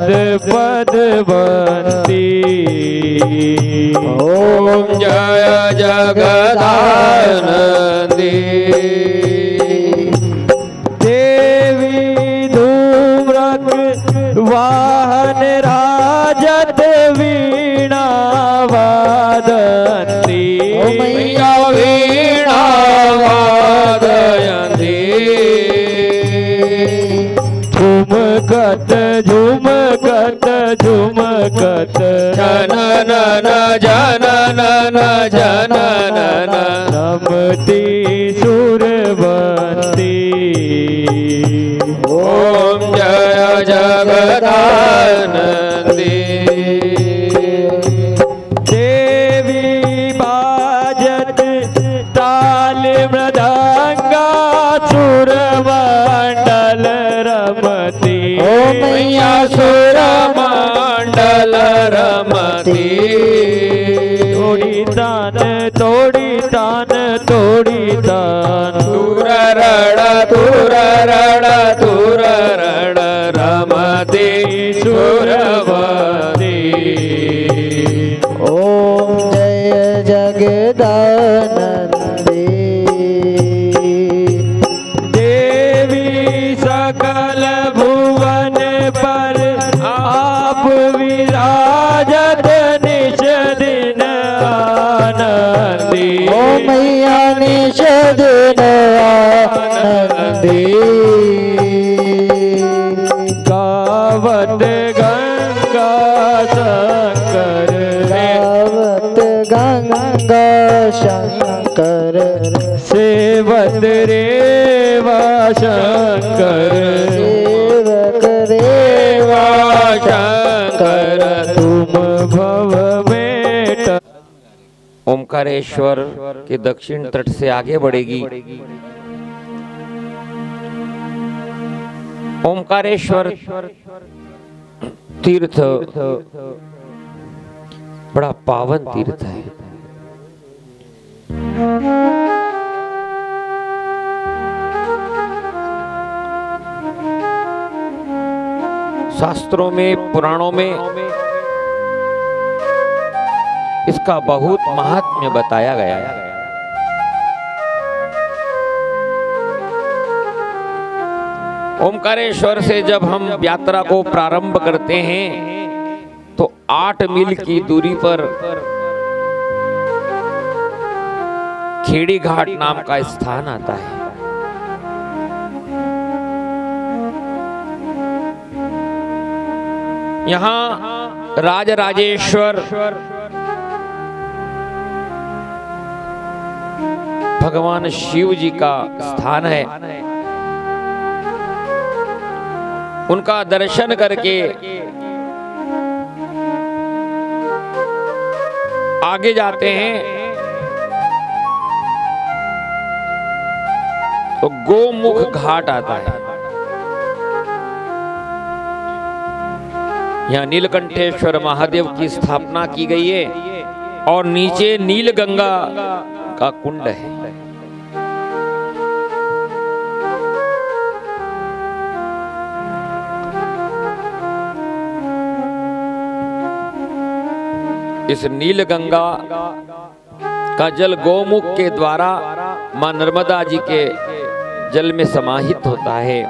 शारद पद बंती ओम जय जगदानंदी। देवी धूम्रक वाहन राजत वीणा वादंती मैया वीणा वादयन्ती झुमकत झुमकत झुमकत। जनन जनन जनन रमती सुरवंती। ओम जय जगदानंदी मैया सुर मंडल रमती। तोड़ी तान तोड़ी तान तोड़ी तान दूर रण दूर रण दूर रण रमती सुरवती। ओम जय जगदानंदी। शंकर। सेवत रेवा शंकर। सेवक रेवा शंकर। तुम भव में ओमकारेश्वर के दक्षिण तट से आगे बढ़ेगी। ओमकारेश्वर तीर्थ। बड़ा पावन तीर्थ है। शास्त्रों में, पुराणों में इसका बहुत महात्म्य बताया गया है। ओमकारेश्वर से जब हम यात्रा को प्रारंभ करते हैं तो आठ मील की दूरी पर खेड़ी घाट नाम का स्थान आता है। यहाँ राजराजेश्वर भगवान शिव जी का स्थान है। उनका दर्शन करके आगे जाते हैं। तो गोमुख घाट आता है। यहाँ नीलकंठेश्वर महादेव की स्थापना की गई है और नीचे नील गंगा का कुंड है। इस नील गंगा का जल गोमुख के द्वारा माँ नर्मदा जी के जल में समाहित होता है।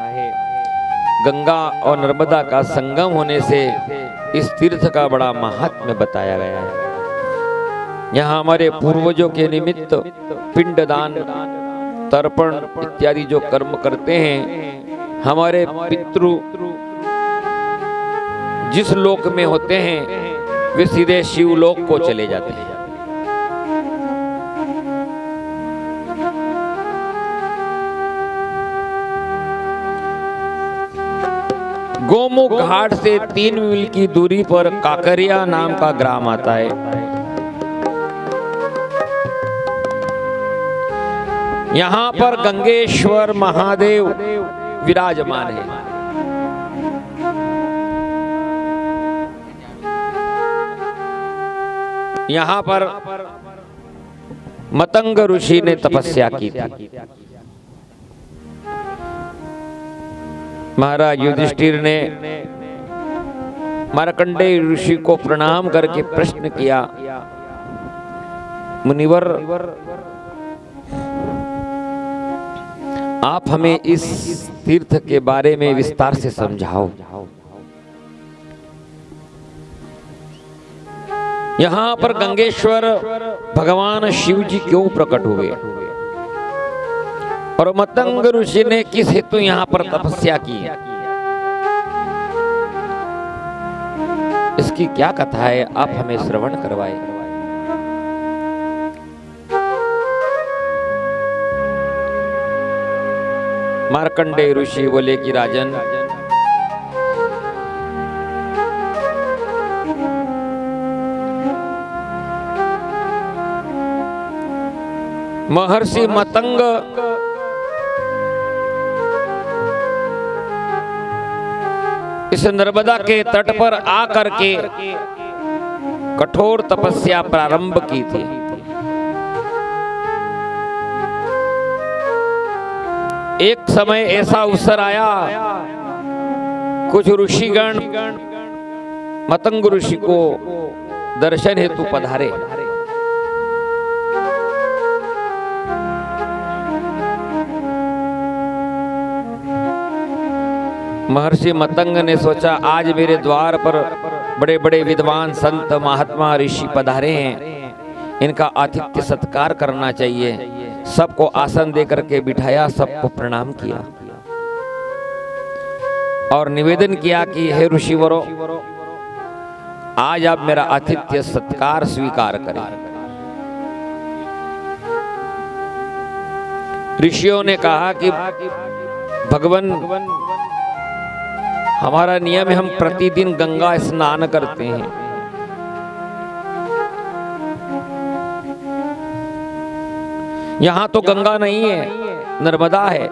गंगा और नर्मदा का संगम होने से इस तीर्थ का बड़ा महात्म्य बताया गया है। यहाँ हमारे पूर्वजों के निमित्त पिंडदान, तर्पण इत्यादि जो कर्म करते हैं, हमारे पितृ जिस लोक में होते हैं, वे सीधे शिवलोक को चले जाते हैं। गोमुख घाट से तीन मील की दूरी पर काकरिया नाम का ग्राम आता है। यहाँ पर गंगेश्वर महादेव विराजमान है। यहाँ पर मतंग ऋषि ने तपस्या की थी। महाराज युधिष्ठिर ने मारकंडे ऋषि को प्रणाम करके प्रश्न किया, मुनिवर, आप हमें इस तीर्थ के बारे में विस्तार से समझाओ। यहाँ पर गंगेश्वर भगवान शिव जी क्यों प्रकट हुए? और मतंग ऋषि ने किस हेतु यहाँ पर तपस्या की? इसकी क्या कथा है? आप हमें श्रवण करवाए। मार्कंडे ऋषि बोले कि, राजन, महर्षि मतंग इस नर्मदा के तट पर आकर के कठोर तपस्या प्रारंभ की थी। एक समय ऐसा अवसर आया, कुछ ऋषिगण, मतंग ऋषि को दर्शन हेतु पधारे। महर्षि मतंग ने सोचा, आज मेरे द्वार पर बड़े बड़े विद्वान संत महात्मा ऋषि पधारे हैं। इनका आतिथ्य सत्कार करना चाहिए। सबको आसन दे करके बिठाया, सबको प्रणाम किया। और निवेदन किया कि, हे ऋषिवरो, आज आप मेरा आतिथ्य सत्कार स्वीकार करें। ऋषियों ने कहा कि, भगवान हमारा नियम है, हम प्रतिदिन गंगा स्नान करते हैं। यहाँ तो गंगा नहीं है, नर्मदा है।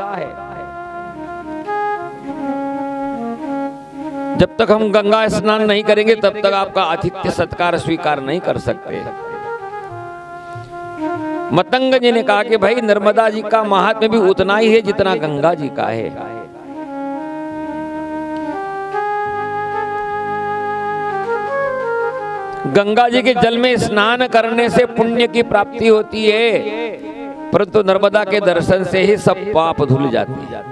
जब तक हम गंगा स्नान नहीं करेंगे, तब तक आपका आतिथ्य सत्कार स्वीकार नहीं कर सकते। मतंग जी ने कहा कि भाई, नर्मदा जी का महात्म्य भी उतना ही है जितना गंगा जी का है। गंगा जी के जल में स्नान करने से पुण्य की प्राप्ति होती है, परंतु नर्मदा के दर्शन से ही सब पाप धुल जाती है।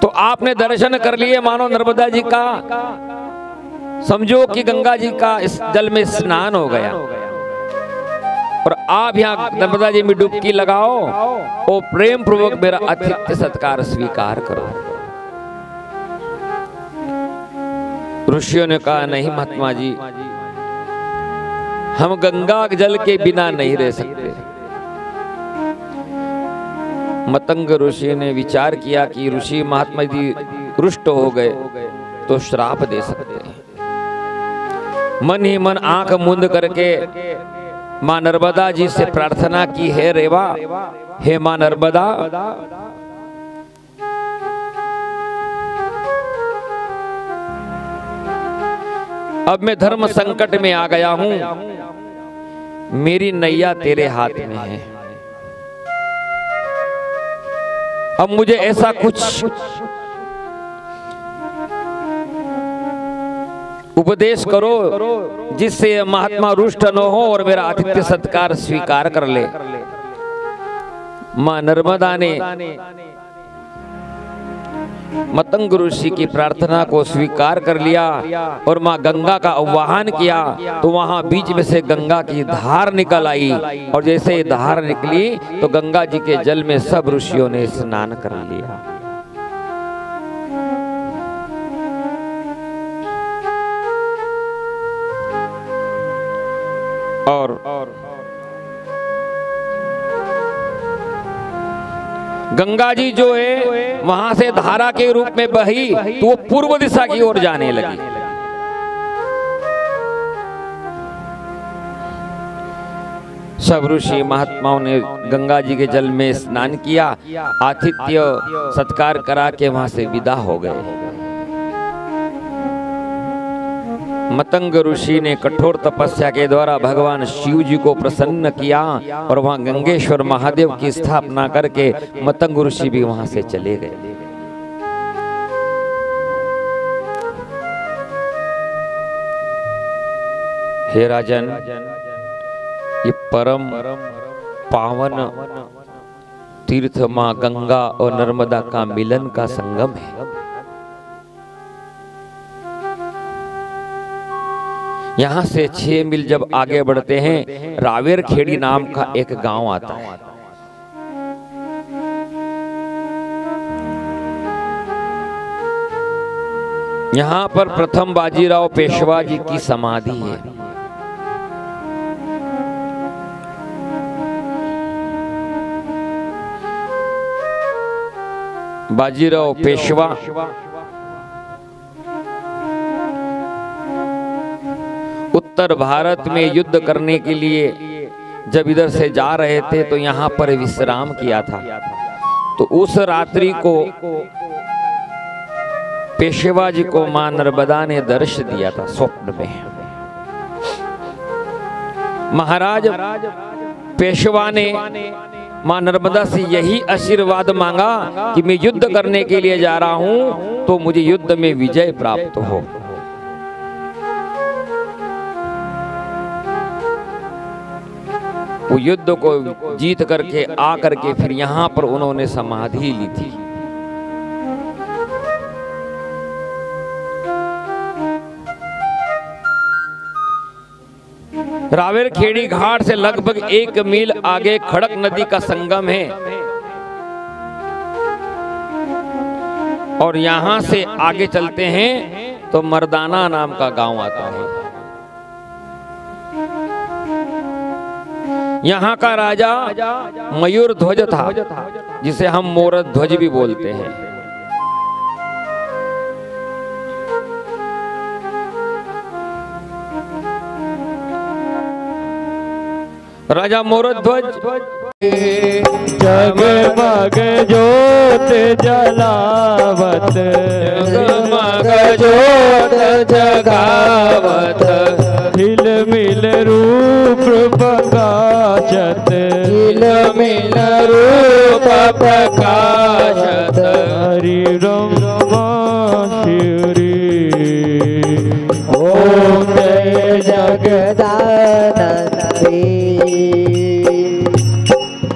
तो आपने दर्शन कर लिए, मानो नर्मदा जी का। समझो कि गंगा जी का इस जल में स्नान हो गया। और आप यहाँ नर्मदा जी में डुबकी लगाओ और प्रेम पूर्वक मेरा अतिथ्य सत्कार स्वीकार करो। ऋषियों ने कहा, नहीं महात्मा जी, हम गंगा जल के बिना नहीं रह सकते। मतंग ऋषि ने विचार किया कि ऋषि महात्मा जी रुष्ट हो गए तो श्राप दे सकते मन ही मन आँख मुंद करके माँ नर्मदा जी से प्रार्थना की, है रेवा, हे माँ नर्मदा अब मैं धर्म संकट में आ गया हूँ। मेरी नैया तेरे हाथ में है। अब मुझे ऐसा कुछ उपदेश करो जिससे महात्मा रुष्ट न हो और मेरा आतिथ्य सत्कार स्वीकार कर ले। माँ नर्मदा ने मतंग ऋषि की प्रार्थना को स्वीकार कर लिया और माँ गंगा का आह्वान किया तो वहाँ बीच में से गंगा की धार निकल आई। और जैसे ही धार निकली तो गंगा जी के जल में सब ऋषियों ने स्नान कर लिया। और, और गंगा जी जो है, वहाँ से धारा के रूप में बही तो वो पूर्व दिशा की ओर जाने लगी। सब ऋषि महात्माओं ने गंगा जी के जल में स्नान किया, आतिथ्य सत्कार करा के वहाँ से विदा हो गए। मतंग ऋषि ने कठोर तपस्या के द्वारा भगवान शिव जी को प्रसन्न किया और वहाँ गंगेश्वर महादेव की स्थापना करके मतंग ऋषि भी वहाँ से चले गए। हे राजन, ये परम पावन तीर्थ माँ गंगा और नर्मदा का मिलन का संगम है। यहाँ से छह मील जब आगे बढ़ते हैं रावेर खेड़ी नाम का एक गाँव आता है। यहाँ पर प्रथम बाजीराव पेशवा जी की समाधि है। बाजीराव पेशवा उत्तर भारत में युद्ध करने के लिए जब इधर से जा रहे थे तो यहाँ पर विश्राम किया था। तो उस रात्रि को पेशवा जी को माँ नर्मदा ने दर्श दिया था स्वप्न में। महाराज, पेशवा ने माँ नर्मदा से यही आशीर्वाद मांगा कि मैं युद्ध करने के लिए जा रहा हूँ तो मुझे युद्ध में विजय प्राप्त हो। वो युद्ध को जीत करके आ करके फिर यहाँ पर उन्होंने समाधि ली थी। रावेर खेड़ी घाट से लगभग एक मील आगे खड़क नदी का संगम है। और यहाँ से आगे चलते हैं तो मर्दाना नाम का गाँव आता है। यहाँ का राजा मयूर ध्वज था जिसे हम मोर ध्वज भी बोलते हैं। राजा मोरध्वज जगमग जोत जलावत। जगमग जोत जगावत। हिल मिल रूप मिलन रूप प्रकाशत हरि रम शिवरी रों जय जगदा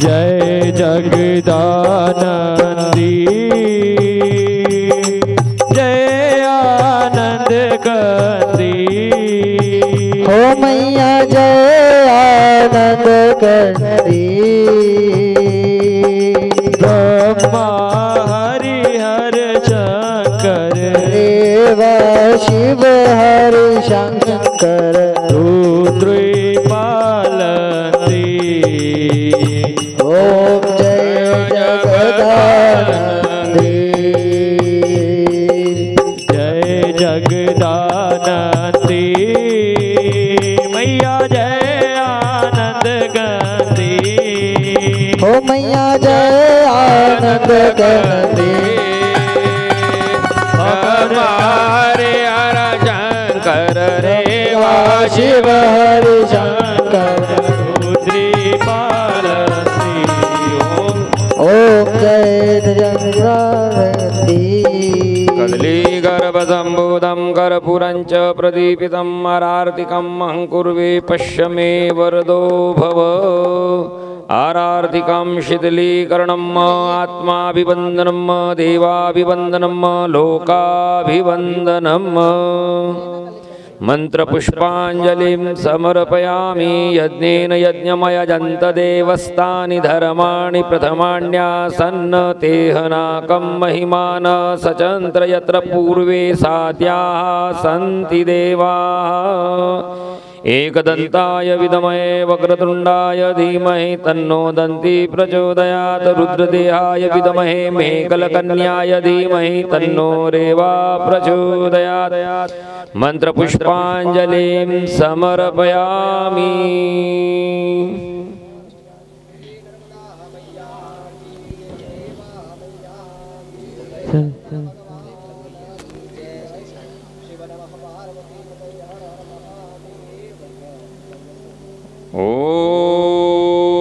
जय जगदा आनंद शंकर रे शिव हरि शंकर रुद्री जय जगदानंदी कदली गर्भ संबुदम कर्पूरञ्च प्रदीपितम् पश्य मे वरदो भव। आरार्तिकं शिथिलीकरणम् आत्माभिवन्दनं, देवाभिवन्दनं लोकाभिवन्दनम् मन्त्रपुष्पाञ्जलिं समर्पयामि, यज्ञेन यज्ञमयजन्तदेवस्तानि धर्माणि प्रथमाण्यासन्न, तेहनाकं महिमान सचन्त्र यत्र पूर्वे साद्याः सन्ति देवाः। एकदन्ताय विदमहे वक्रतुण्डाय धीमहि तन्नो दन्ती प्रचोदयात् रुद्रदेहाय विदमहे मेघलकन्याय धीमहि तन्नो रेवा प्रचोदयात्। मन्त्रपुष्पाञ्जलिं समर्पयामि। Oh.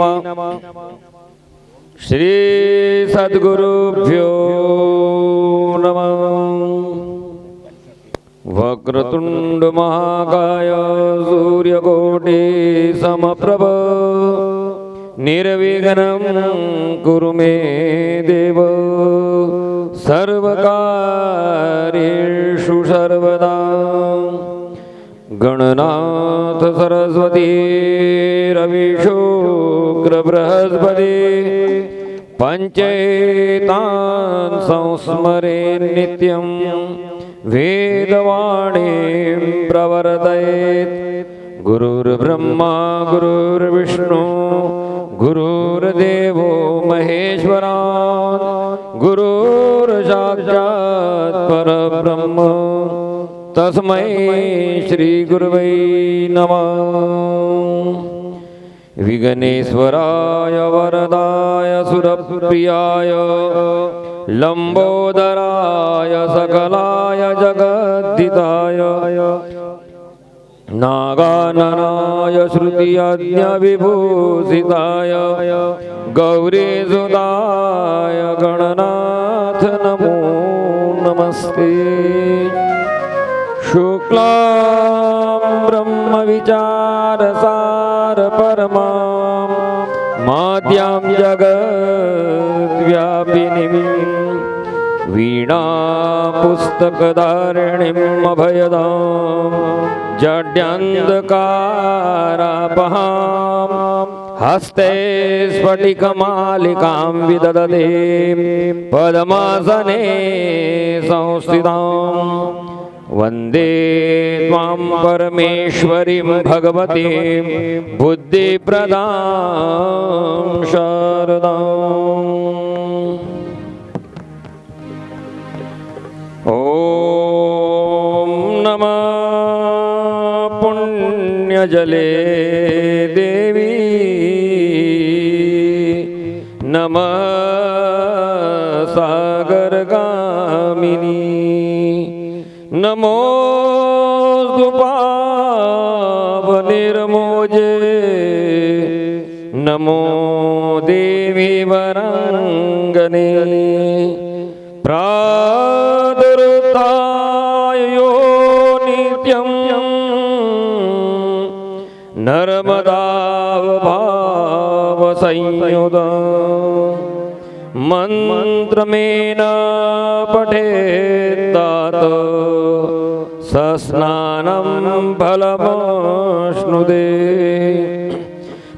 नमः। श्रीसद्गुरुभ्यो नमः। वक्रतुण्डमहाकाय सूर्यकोटि समप्रभ निर्विघ्नं कुरु मे देव। सर्वकार्येषु सर्वदा। गणनाथ सरस्वती रविशुक्रबृहस्पति पञ्चेतान् संस्मरे नित्यं। वेदवाणीं प्रवर्तयेत् गुरुर्ब्रह्मा, गुरुर्विष्णु, गुरुर्देवो महेश्वरा गुरुर्साक्षात् परब्रह्म। तस्मै श्रीगुरुवै नमः। विघ्नेश्वराय वरदाय सुरप्रियाय लम्बोदराय सकलाय जगद्दिताय नागाननाय श्रुतियज्ञविभूषिताय गौरीसुताय गणनाथ नमो नमस्ते शुक्लां ब्रह्मविचारसार परमां माद्यां जगद्व्यापिनीं वीणापुस्तकधारिणीम् अभयदां जड्यन्धकारापहां हस्ते स्फटिकमालिकां विदधते पद्मासने संस्थिताम् वंदे त्वां परमेश्वरीं भगवतीं बुद्धिप्रदां शारदाम्। ॐ नमः पुण्यजले देवी। नमः। नमो पावनिर्मोजे नमो देवी वराङ्गने प्रादुर्ताय यो नित्यम् नर्मदावभावसंयुध मन्त्रमेन पठेत्तात सस्नानं फलमश्नुदे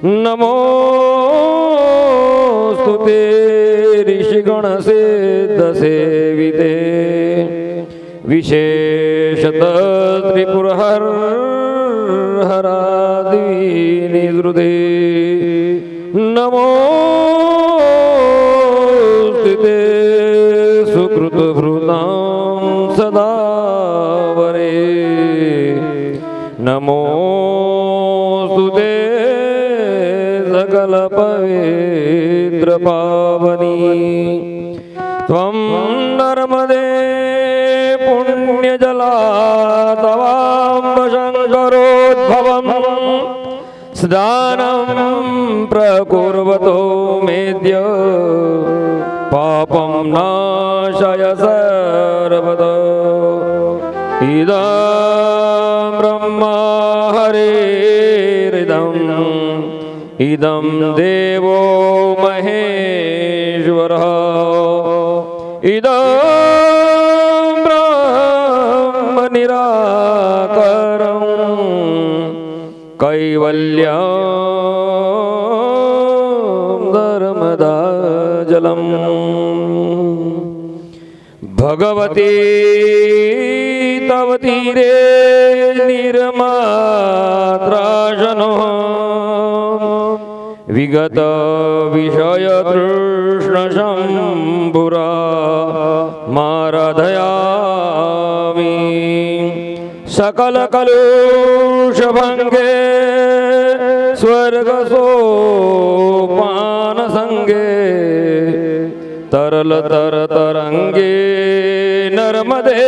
नमोऽस्तु ते ऋषिगणसिद्धसेविते विशेषतः त्रिपुरहर नमोऽस्तु ते सकलपवित्रपावनी त्वं नर्मदे पुण्यजला तवाम्बशङ्करोद्भवम् स्नानं प्रकुर्वतो मेद्य। पापं नाशय सर्वदा। इदं इदं देवो महेश्वरः। इदं ब्रह्म निराकरम् कैवल्यं धर्मदा जलम् भगवती तव तीरे निर्मात्राशनो विगत विषय तृष्णशम्भुरा स्वर्गसोपानसङ्गे तरल तर तरङ्गे नर्मदे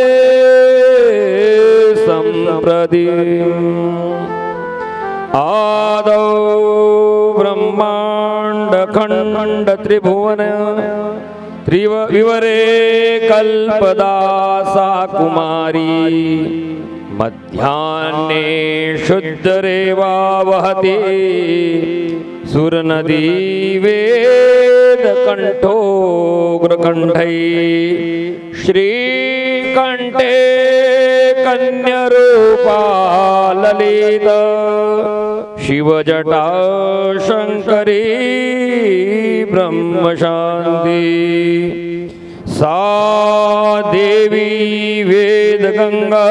आदौ ब्रह्माण्डखण्ड त्रिभुवन विवरे कल्पदासा कुमारी। मध्याह्ने शुद्धरेवा वहति सुरनदी वेदकण्ठोग्रकण्ठै श्रीकण्ठे कन्यरूपा ललित शिवजटा शङ्करी ब्रह्मशान्ति। सा देवी वेदगङ्गा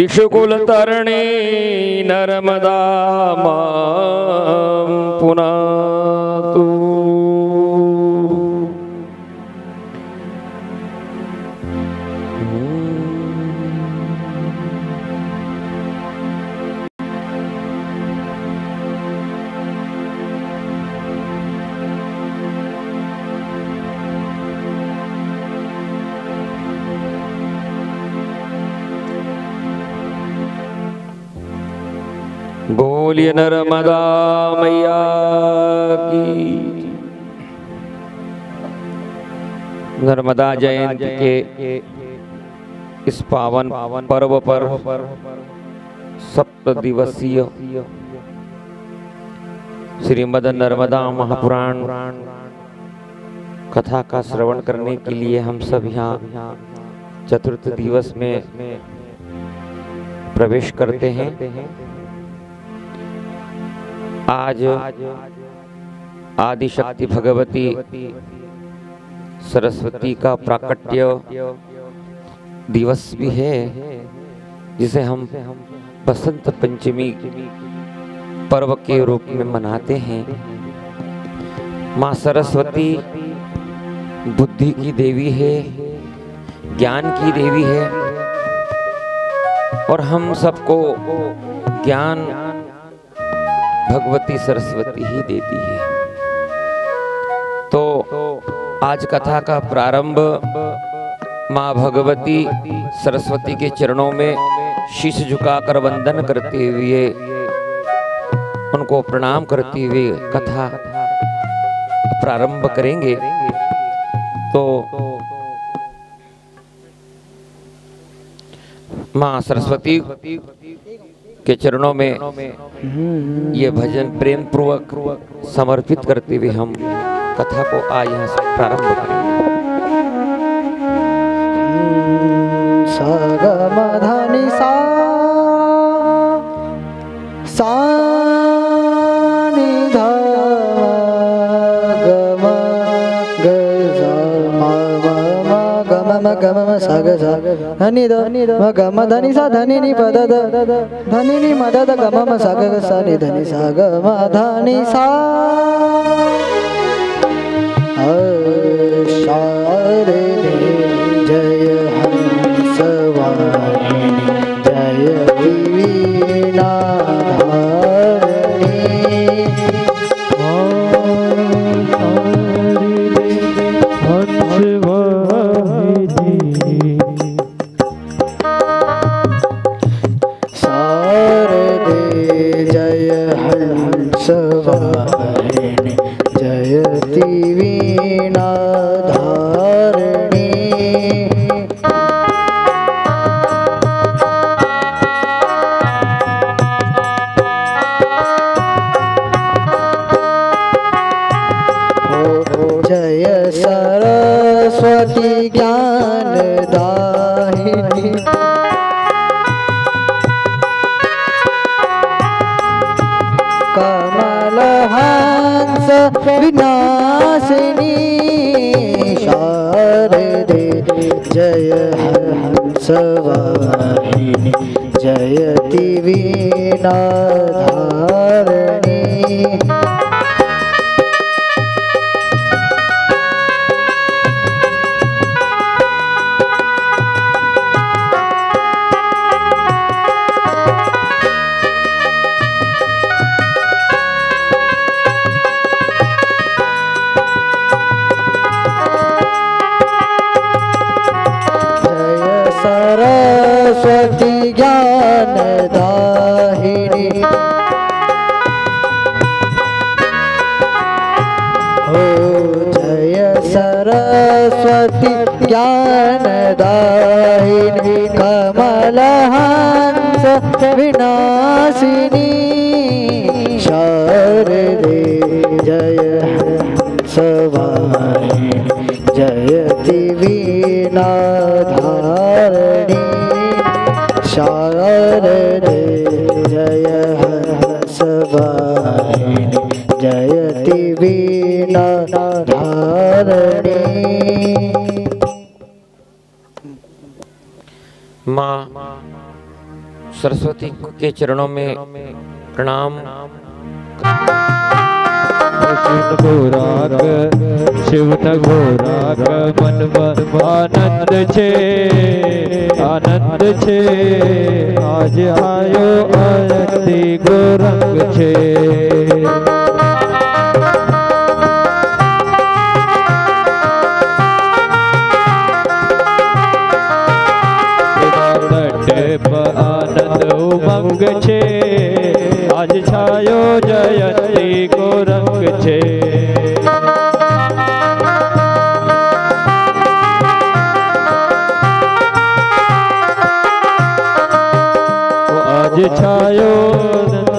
ऋषिकुलतरणी नर्मदा माँ पुनातु बोलिए नर्मदा मैया की नर्मदा जयंती के इस पावन पर्व पर सप्त दिवसीय श्रीमद नर्मदा महापुराण कथा का श्रवण करने के लिए हम सब यहाँ चतुर्थ दिवस में प्रवेश करते हैं आज आदि शक्ति भगवती सरस्वती का प्राकट्य दिवस भी है, जिसे हम बसंत पंचमी पर्व के रूप में मनाते हैं। माँ सरस्वती बुद्धि की देवी है, ज्ञान की देवी है, और हम सबको ज्ञान भगवती सरस्वती ही देती है। तो आज कथा का प्रारंभ माँ भगवती सरस्वती के चरणों में शीश झुकाकर वंदन करते हुए, उनको प्रणाम करते हुए कथा प्रारंभ करेंगे। तो माँ सरस्वती के चरणों में ये भजन प्रेम पूर्वक समर्पित करते हुए हम कथा को आज यहाँ से प्रारंभ करेंगे। सा ग म म ग म म सा ग सा ध नि ध म ग म ध नि सा ध नि नि प द के चरणों में प्रणाम। शिव घोराग मन आनंद छे आनंद छे। आज आयो आरती गोरंग छे। छायो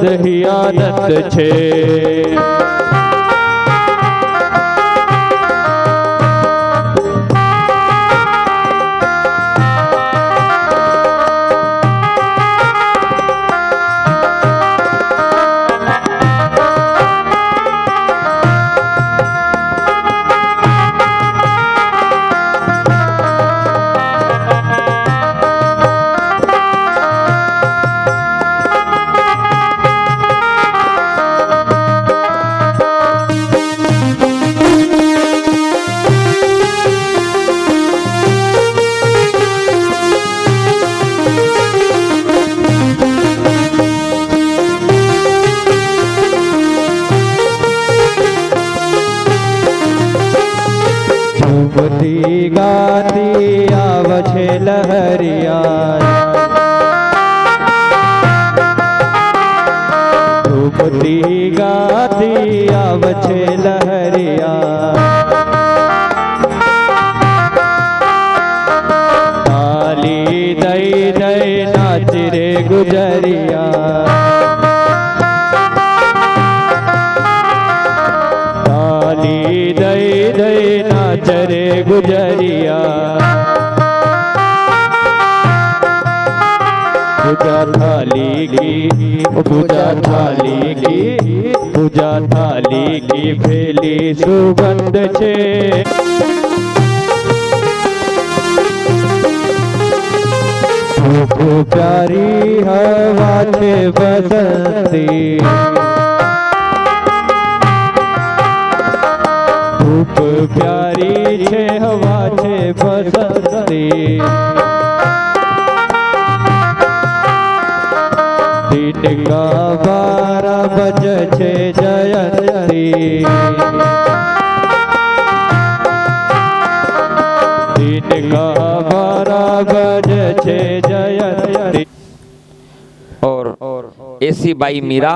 नंद ही आनंद छे। बाई मीरा।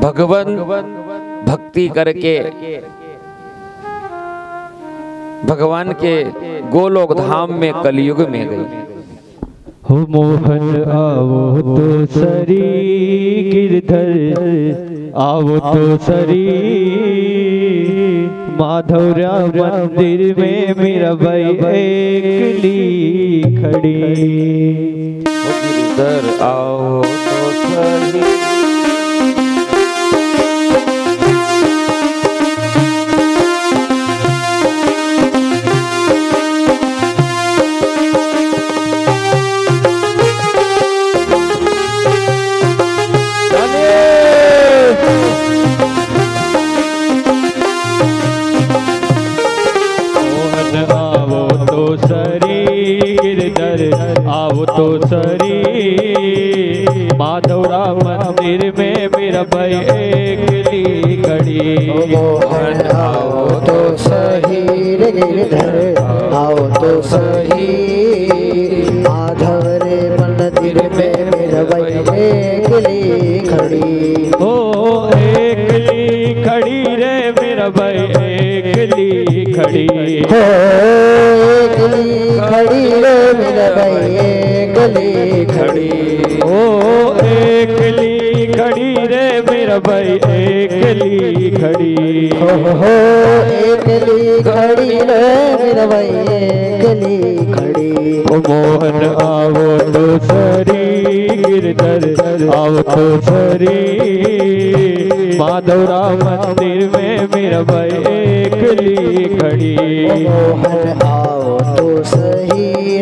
भगवान भक्ति करके भगवान के गोलोक धाम में कलयुग में गई। हो मोहन आवो तो शरी गिरधर आवो तो शरी माधवरा मंदिर में मेरा भाई एकली खड़ी। उधर आओ तो सही खड़ी ओ एकली खड़ी रे मेरा भाई एकली खड़ी हो हो एकली खड़ी रे मेरा भाई एकली खड़ी ओ मोहन आवो तो सरी गिरधर आओ तो सरी तो माधवराव मंदिर में मेरा भाई एकली खड़ी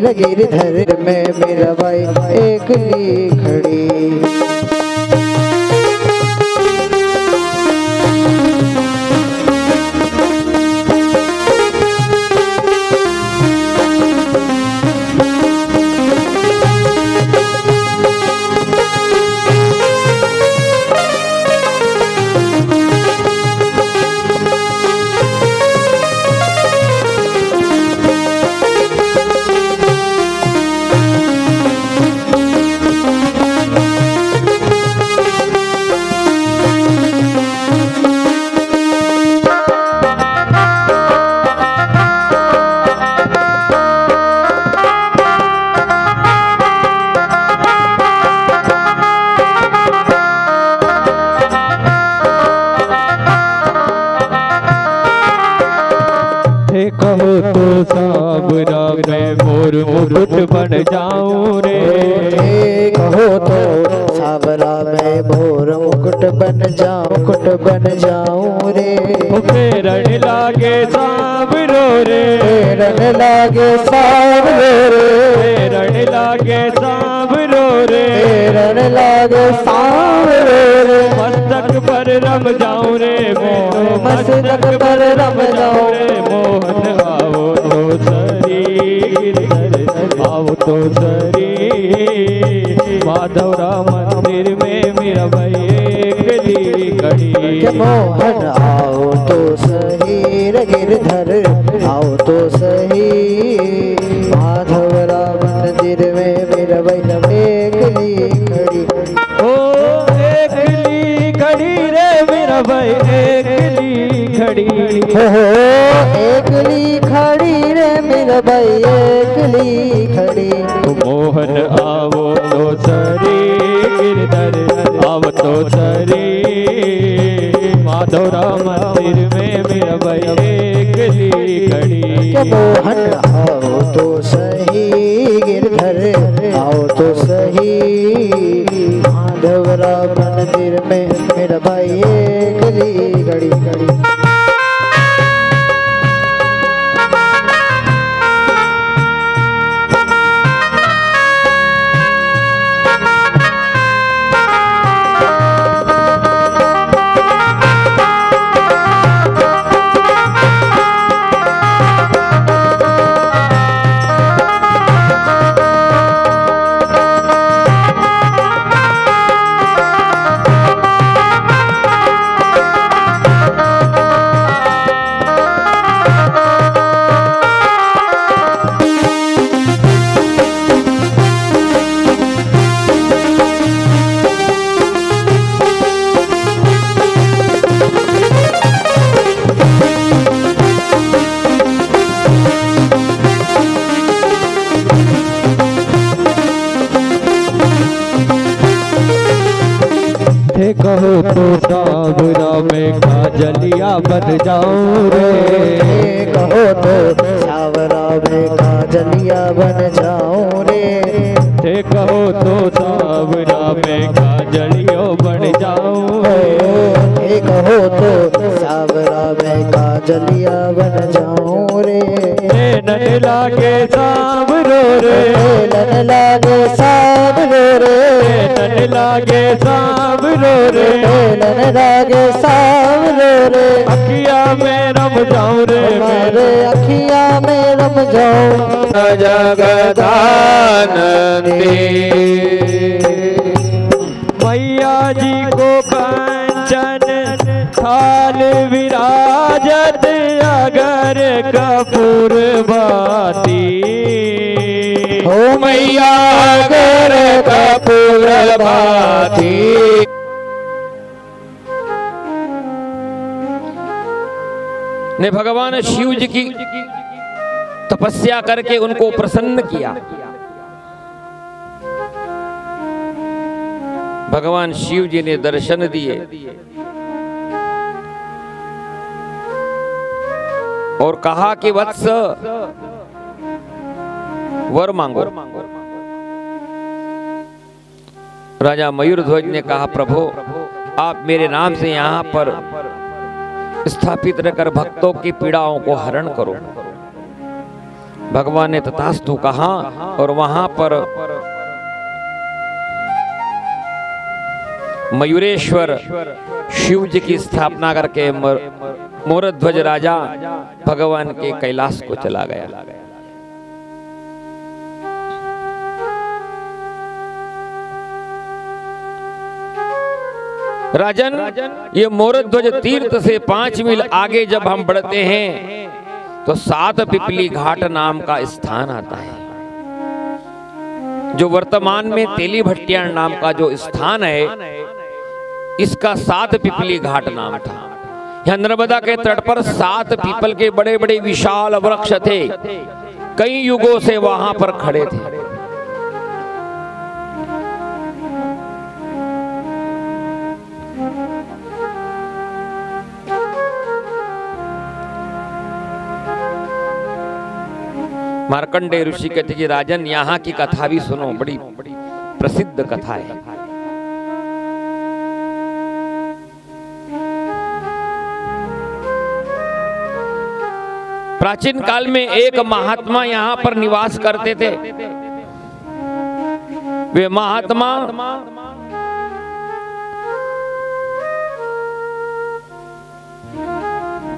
गिरधर में मेरा भाई एक ली खड़ी। तपस्या करके उनको प्रसन्न किया। भगवान शिव जी ने दर्शन दिए। और कहा कि वत्स, वर मांगो। राजा मयूर ध्वज ने कहा, प्रभु, आप मेरे नाम से यहाँ पर स्थापित रहकर भक्तों की पीड़ाओं को हरण करो। भगवान ने तथास्तु कहा और वहाँ पर मयूरेश्वर शिव जी की स्थापना करके मोरध्वज राजा भगवान के कैलाश को चला गया। राजन, ये मोरध्वज तीर्थ से पाँच मील आगे जब हम बढ़ते हैं तो सात पिपली घाट नाम का स्थान आता है। जो वर्तमान में तेली भट्टियाण नाम का जो स्थान है इसका सात पिपली घाट नाम था। यह नर्मदा के तट पर सात पीपल के बड़े बड़े विशाल वृक्ष थे। कई युगों से वहाँ पर खड़े थे। मार्कंडे ऋषि कहते कि राजन यहाँ की कथा भी सुनो बड़ी प्रसिद्ध कथा है। प्राचीन काल में एक महात्मा यहाँ पर निवास करते थे। वे महात्मा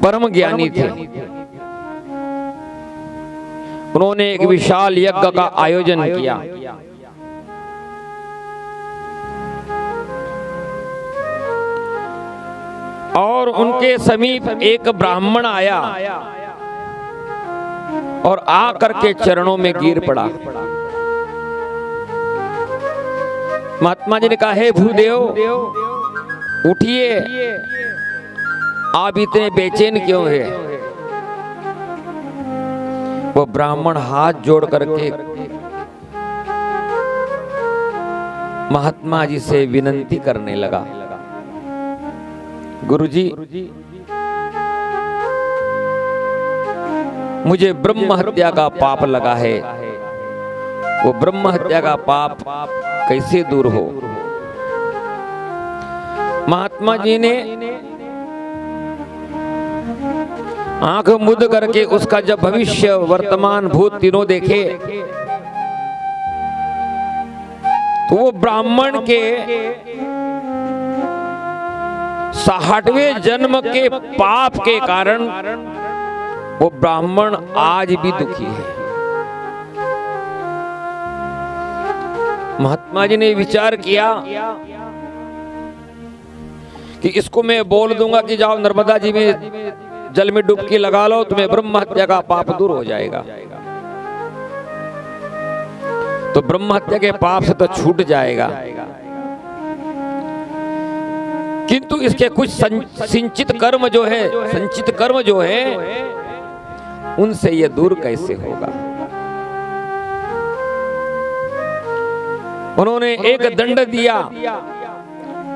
परम ज्ञानी थे। उन्होंने एक विशाल यज्ञ का आयोजन किया। और उनके समीप एक ब्राह्मण आया। और आकर के चरणों में गिर पड़ा। महात्मा जी ने कहा हे भूदेव उठिए। आप इतने बेचैन क्यों है? वो ब्राह्मण हाथ जोड़ करके महात्मा जी से विनंती करने लगा। गुरुजी, मुझे ब्रह्म हत्या का पाप लगा है। वो ब्रह्म हत्या का पाप कैसे दूर हो? महात्मा जी ने आँख मुद करके उसका जब भविष्य वर्तमान भूत तीनों देखे तो वो ब्राह्मण के साठवें जन्म के पाप के कारण वो ब्राह्मण आज भी दुखी है। महात्मा जी ने विचार किया कि इसको मैं बोल दूँगा कि जाओ नर्मदा जी में जल में डुबकी लगा लो, तुम्हें ब्रह्म हत्या का पाप दूर हो जाएगा। तो ब्रह्म हत्या के पाप से तो छूट जाएगा। किंतु इसके कुछ संचित कर्म जो है, संचित कर्म जो है, उनसे ये दूर कैसे होगा? उन्होंने एक दंड दिया।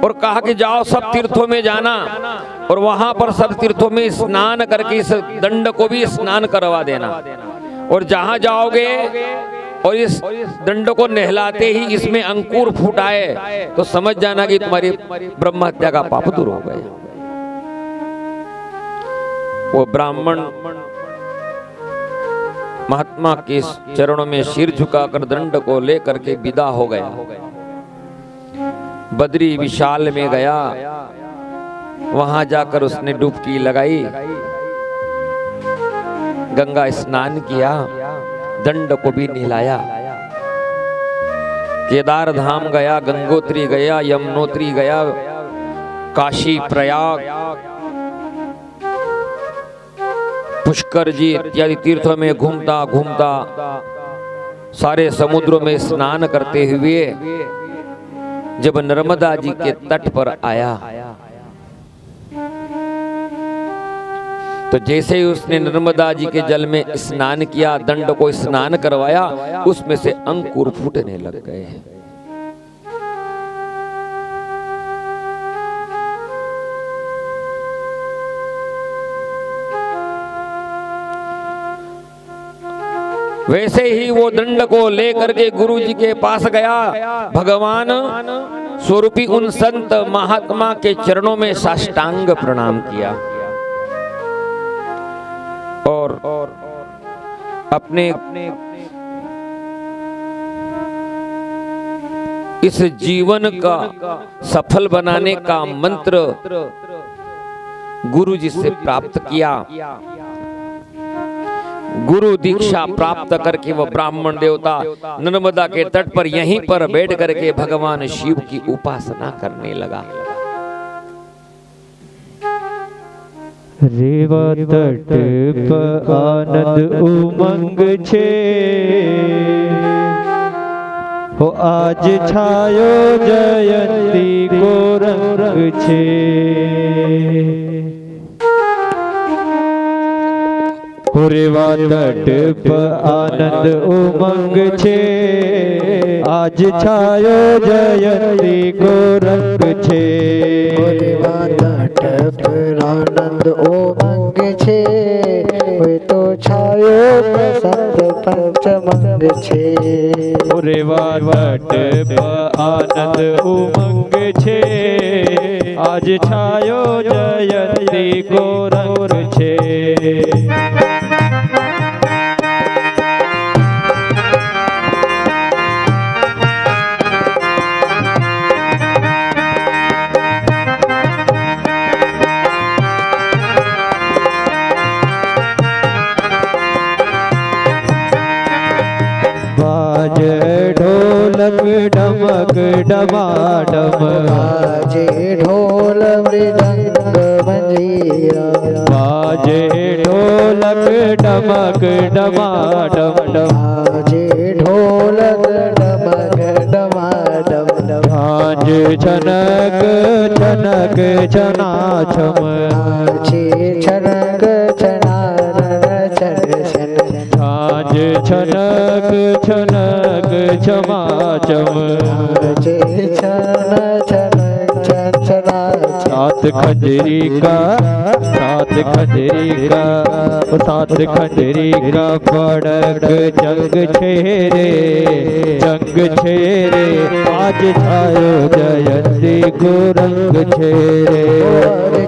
और कहा कि जाओ सब तीर्थों में जाना और वहाँ पर सब तीर्थों में स्नान करके इस दंड को भी स्नान करवा देना। और जहाँ जाओगे और इस दंड को नहलाते ही इसमें अंकुर फूट आए तो समझ जाना कि तुम्हारी ब्रह्म हत्या का पाप दूर हो गया। वो ब्राह्मण महात्मा के चरणों में सिर झुकाकर दंड को लेकर के विदा हो गया। बद्री विशाल में गया। वहाँ जाकर उसने डुबकी लगाई। गंगा स्नान किया। दंड को भी नहलाया। केदार धाम गया, गंगोत्री गया, यमुनोत्री गया, काशी प्रयाग। पुष्कर जी इत्यादि तीर्थों में घूमता घूमता, सारे समुद्रों में स्नान करते हुए जब नर्मदा जी के तट पर आया तो जैसे ही उसने नर्मदा जी के जल में स्नान किया, दंड को स्नान करवाया, उसमें से अंकुर फूटने लग गए। वैसे ही वो दंड को लेकर के गुरु जी के पास गया। भगवान स्वरूपी उन संत महात्मा के चरणों में साष्टांग प्रणाम किया। और अपने इस जीवन का सफल बनाने का मंत्र गुरु जी से प्राप्त किया। गुरु दीक्षा प्राप्त करके वह ब्राह्मण देवता नर्मदा के तट पर यहीं पर बैठ करके भगवान शिव की उपासना करने लगा। रेवा तट पर आनंद उमंग छे। हो आज छायो जयंती गोरंग छे। पुरवा तट प आनंद उमंग छे। आज छायो जयंती गोरख छे। पुरवा आनंद उमंग छे। वे तो छायो प्रसाद पंचमंग छे। पुरवा तट प आनंद उमंग छे। आज छायो जयंती गोरख ढमक डमाडम बाजे ढोल मृदंग मंजीरा बाजे ढोलक डमक डमाडम बाजे ढोलक डमक डमाडम भांज छनक छनक छना छम छनक छनक छनक छन छना सात खंजरी का, सात खंजरी का सात खजरी का फड़क जंग छेरे जंग छेरे, आज छायो जयंती को रंग छेरे।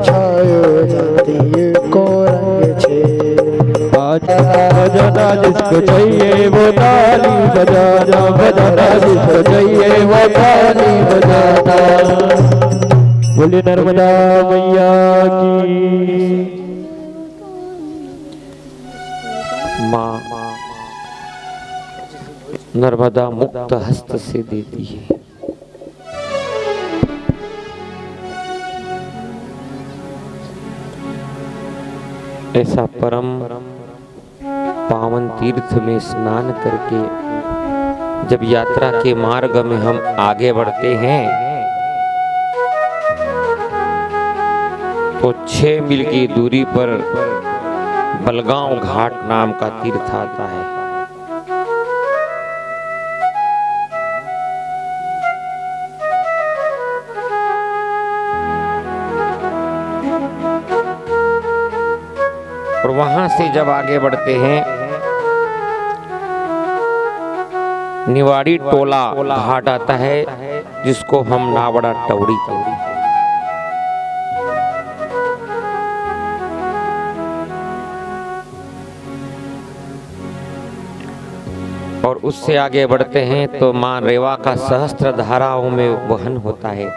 छायो जाती बजाना जिसको चाहिए, वो ताली बजाना। बजाना जिसको चाहिए, वो ताली बजाना। बोले नर्मदा मैया की। माँ नर्मदा मुक्त हस्त से देती है। ऐसा परम पावन तीर्थ में स्नान करके जब यात्रा के मार्ग में हम आगे बढ़ते हैं तो छह मील की दूरी पर बलगांव घाट नाम का तीर्थ आता है। जब आगे बढ़ते हैं, निवाड़ी टोला घाट आता है, जिसको हम नावड़ा टवड़ी कहते हैं। और उससे आगे बढ़ते हैं तो माँ रेवा का सहस्त्र धाराओं में वहन होता है।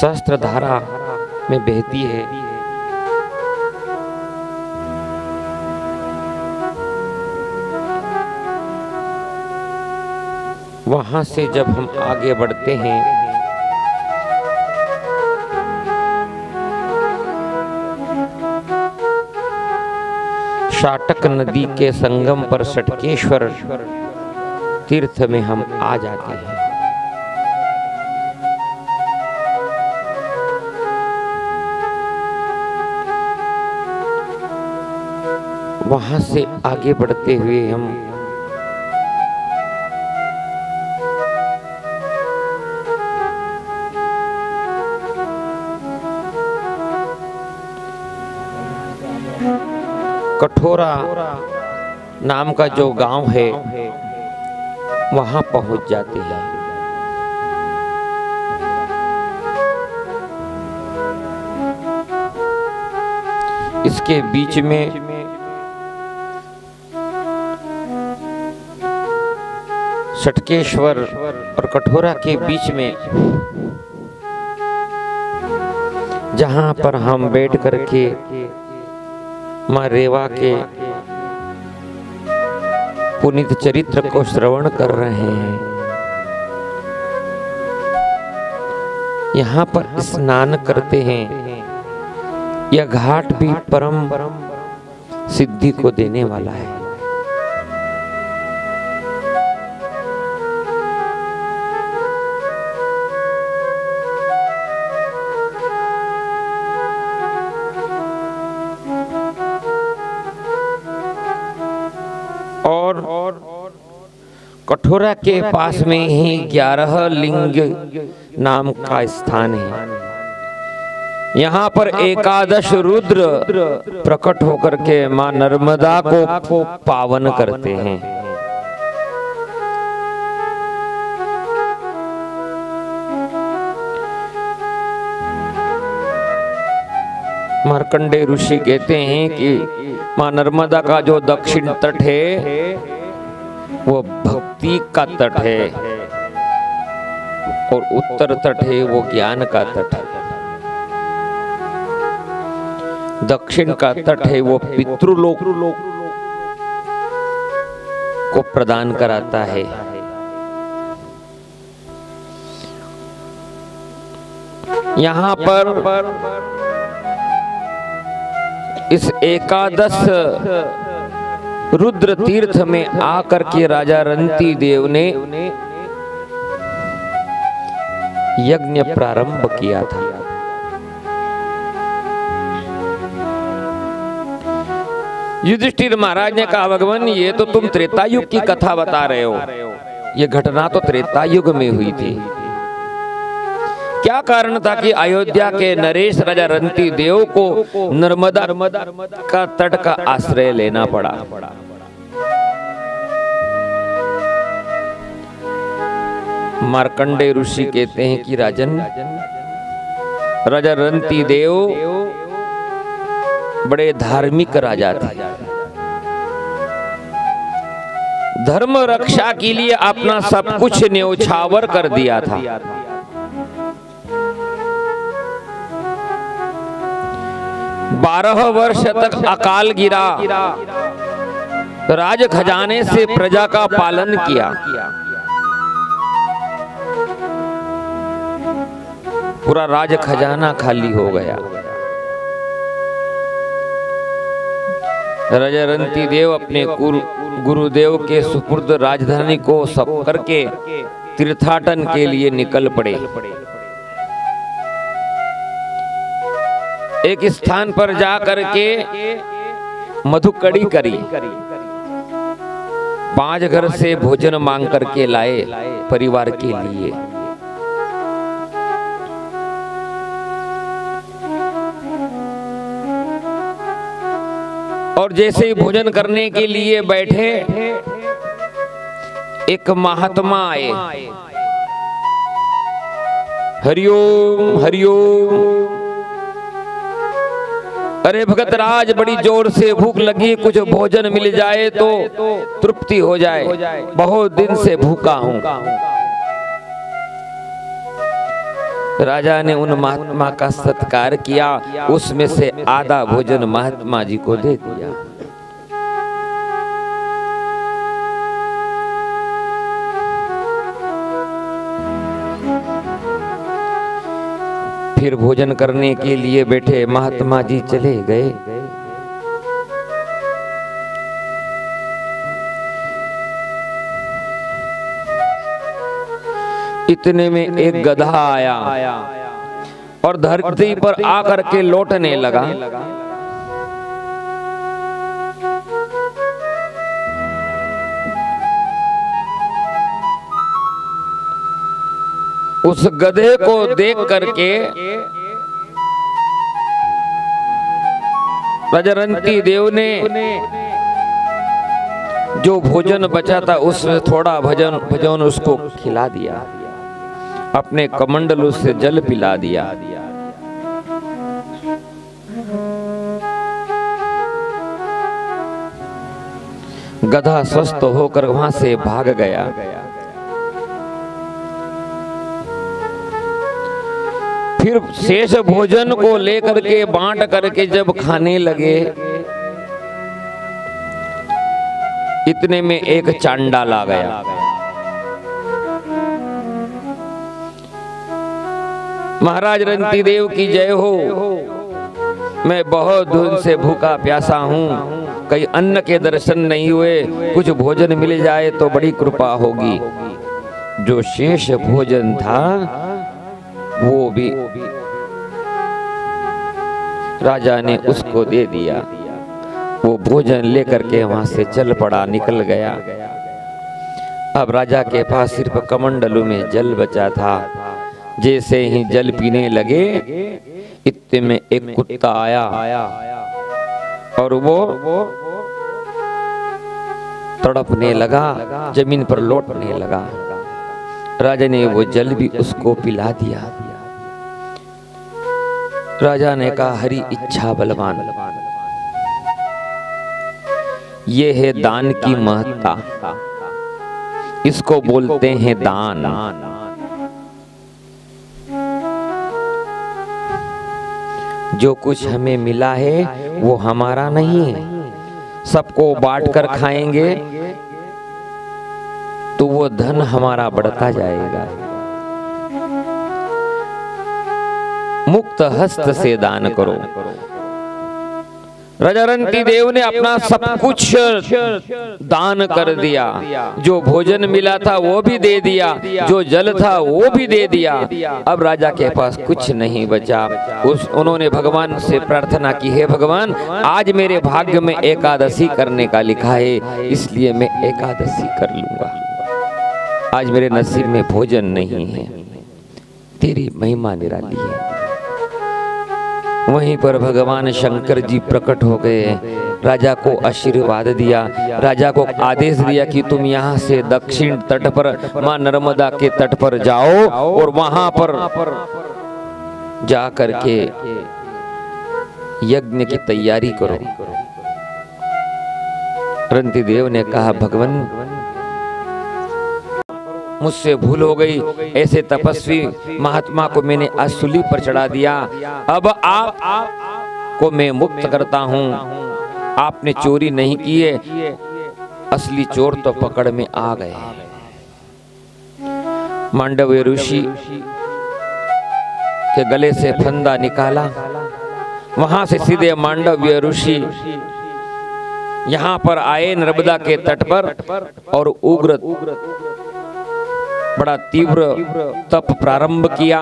सहस्त्र धारा में बहती है। वहाँ से जब हम आगे बढ़ते हैं, शाटक नदी के संगम पर सटकेश्वर तीर्थ में हम आ जाते हैं। वहाँ से आगे बढ़ते हुए हम कठोरा नाम का जो गाँव है, वहाँ पहुँच जाते हैं। इसके बीच में सटकेश्वर और कठोरा के बीच में, जहाँ पर हम बैठ करके माँ रेवा के पुनित चरित्र को श्रवण कर रहे हैं। यहाँ पर स्नान करते हैं। यह घाट भी परम सिद्धि को देने वाला है। कठोरा के पास में ही ग्यारह लिंग नाम का स्थान है। यहाँ पर एकादश रुद्र प्रकट होकर के माँ नर्मदा को पावन करते हैं। मार्कंडे ऋषि कहते हैं कि माँ नर्मदा का जो दक्षिण तट है भक्ति का तट है। और उत्तर तट है, वो ज्ञान का तट। है दक्षिण का तट है, वो पितृलोक को प्रदान कराता है। यहाँ पर इस एकादश रुद्र तीर्थ में आकर के राजा रंती देव ने यज्ञ प्रारंभ किया था। युधिष्ठिर महाराज ने कहा, भगवान, ये तो तुम त्रेता युग की कथा बता रहे हो। ये घटना तो त्रेता युग में हुई थी। क्या कारण था कि अयोध्या के नरेश राजा रंती देव को नर्मदा का तट का आश्रय लेना पड़ा? मार्कंडे ऋषि कहते हैं कि राजन, राजा रंती देव बड़े धार्मिक राजा थे। धर्म रक्षा के लिए अपना सब कुछ न्यौछावर कर दिया था। बारह वर्ष तक अकाल गिरा। राज खजाने से प्रजा का पालन किया। पूरा राज खजाना खाली हो गया। राजा रंती देव अपने गुरुदेव के सुपुर्द राजधानी को सब करके तीर्थाटन के लिए निकल पड़े। एक स्थान पर जा करके मधुकड़ी करी। पाँच घर से भोजन मांग करके लाए परिवार के लिए। और जैसे ही भोजन करने के लिए बैठे, एक महात्मा आए। हरिओम हरिओम। अरे भगत राज बड़ी ज़ोर से भूख लगी कुछ भोजन मिल जाए तो तृप्ति हो जाए। बहुत दिन से भूखा हूँ। राजा ने उन महात्मा का सत्कार किया उसमें से आधा भोजन महात्मा जी को दे दिया। फिर भोजन करने के लिए बैठे महात्मा जी चले गए। इतने में एक गधा आया और धरती पर आकर के लौटने लगा। उस गधे को देख करके रजरंती देव ने जो भोजन बचा था उसमें थोड़ा भजन भजन उसको खिला दिया। अपने कमंडल से जल पिला दिया। गधा स्वस्थ होकर वहाँ से भाग गया। फिर शेष भोजन को लेकर के बांट करके जब खाने लगे, इतने में एक चांडाल आ गया। महाराज रंती देव की जय हो। मैं बहुत दिन से भूखा प्यासा हूँ। कहीं अन्न के दर्शन नहीं हुए। कुछ भोजन मिल जाए तो बड़ी कृपा होगी। जो शेष भोजन था वो भी राजा ने उसको दे दिया। वो भोजन लेकर के वहाँ से चल पड़ा, निकल गया। अब राजा के पास सिर्फ़ कमंडलू में जल बचा था। जैसे ही जल पीने लगे इतने में एक कुत्ता आया। और वो तड़पने लगा, ज़मीन पर लौटने लगा। राजा ने वो जल भी उसको पिला दिया। राजा ने कहा, हरी इच्छा बलवान, ये है दान की महत्ता। इसको बोलते हैं दान। जो कुछ हमें मिला है, वो हमारा नहीं है। सबको बांट कर खाएँगे तो वो धन हमारा बढ़ता जाएगा। मुक्त हस्त से दान करो। राजा रंती देव ने अपना सब कुछ दान कर दिया। जो भोजन मिला था वो भी दे दिया। जो जल था वो भी दे दिया। अब राजा के पास कुछ नहीं बचा। उस उन्होंने भगवान से प्रार्थना की है भगवान आज मेरे भाग्य में एकादशी करने का लिखा है इसलिए मैं एकादशी कर लूँगा। आज मेरे नसीब में भोजन नहीं है। तेरी महिमा निराली है। वहीं पर भगवान शंकर जी प्रकट हो गए। राजा को आशीर्वाद दिया। राजा को आदेश दिया कि तुम यहाँ से दक्षिण तट पर, माँ नर्मदा के तट पर जाओ और वहाँ पर जा करके यज्ञ की तैयारी करो। रंती देव ने कहा, भगवान मुझसे भूल हो गई। ऐसे तपस्वी महात्मा को मैंने असुली पर चढ़ा दिया। अब आप को मैं मुक्त करता हूँ। आपने चोरी नहीं की है। असली चोर तो पकड़ में आ गए। मांडव्य ऋषि के गले से फंदा निकाला। वहाँ से सीधे मांडव्य ऋषि यहाँ पर आए नर्मदा के तट पर और उग्र बड़ा तीव्र तप प्रारंभ किया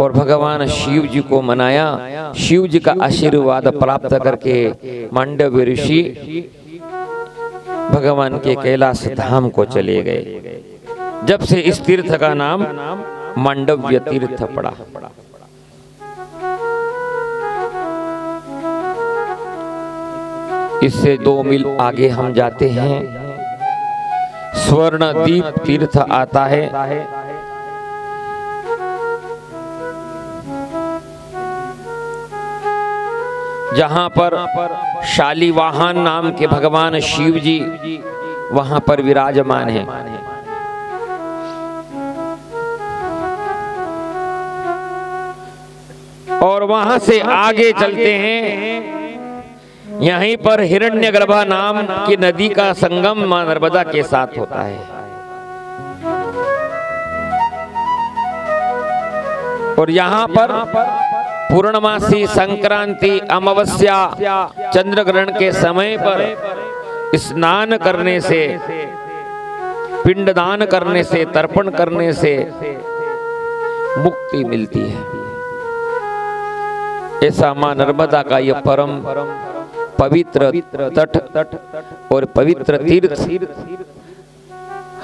और भगवान शिव जी को मनाया। शिव जी का आशीर्वाद प्राप्त करके मांडव्य ऋषि भगवान के कैलाश धाम को चले गए। जब से इस तीर्थ का नाम मांडव्य तीर्थ पड़ा। इससे दो मील आगे हम जाते हैं। स्वर्ण दीप तीर्थ आता है। जहाँ पर शालीवाहन नाम के भगवान शिव जी वहाँ पर विराजमान है। और वहाँ से आगे चलते हैं। यहीं पर हिरण्यगर्भा नाम की नदी का संगम माँ नर्मदा के साथ होता है। और यहाँ पर पूर्णमासी संक्रांति अमावस्या चंद्र ग्रहण के समय पर स्नान करने से, पिंडदान करने से, तर्पण करने से मुक्ति मिलती है। ऐसा माँ नर्मदा का यह परम पवित्र तट तट और पवित्र तीर्थ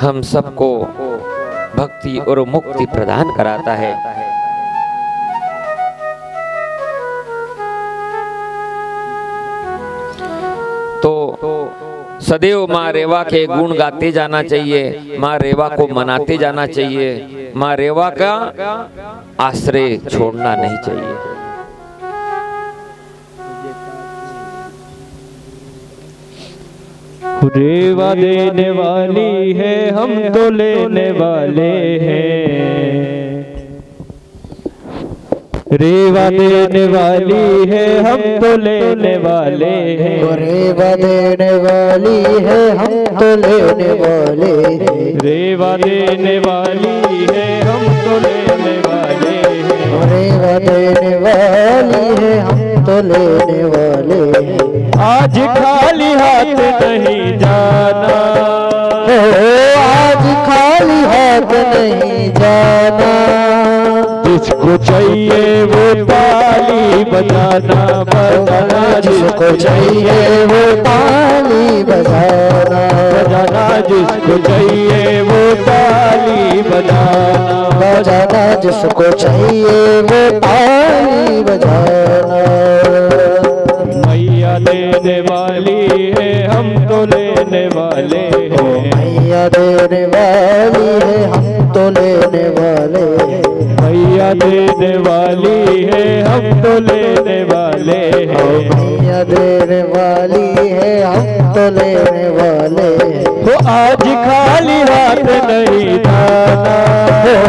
हम सबको भक्ति और मुक्ति प्रदान कराता है। तो सदैव माँ रेवा के गुण गाते जाना चाहिए, माँ रेवा को मनाते जाना चाहिए, माँ रेवा का आश्रय छोड़ना नहीं चाहिए। रेवा देने वाली है हम तो लेने वाले हैं। रेवा देने वाली है हम तो लेने वाले हैं। रेवा देने वाली है हम तो लेने वाले हैं। रेवा देने वाली है हम तो लेने वाले हैं। रेवा देने वाली है हम तो लेने वाले हैं। आज खाली हाथ नहीं जाना। आज खाली हाथ नहीं जाना। जिसको चाहिए वो ताली बजाना बजाना, जिसको चाहिए वो ताली बजाना बजाना, जिसको चाहिए वो ताली बजाना बजाना, जिसको चाहिए वो ताली बजाना। मैया देने वाली है, हम तो लेने वाले हैं। मैया देने वाली है, हम तो लेने वाले देने वाली है हम तो लेने वाले हैं। मैया देने वाली है हम तो लेने वाले हैं। वो आज खाली हाथ नहीं जाना। ओ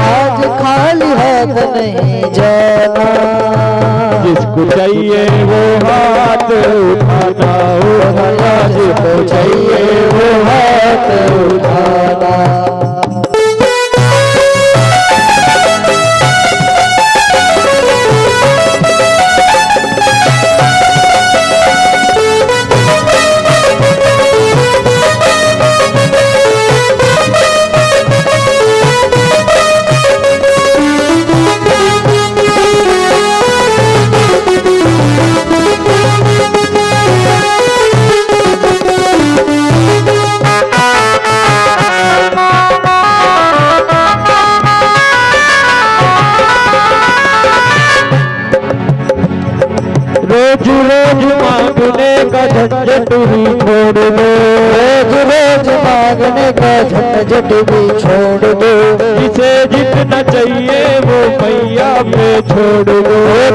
आज खाली हाथ नहीं जाना। जिसको चाहिए वो हाथ उठाना उठाना। जिसको चाहिए वो हाथ उठाना। का झंझट ही छोड़ दो रोज रोज मांगने का झंझट भी छोड़ दो जिसे जितना चाहिए वो मैया पे छोड़ दो।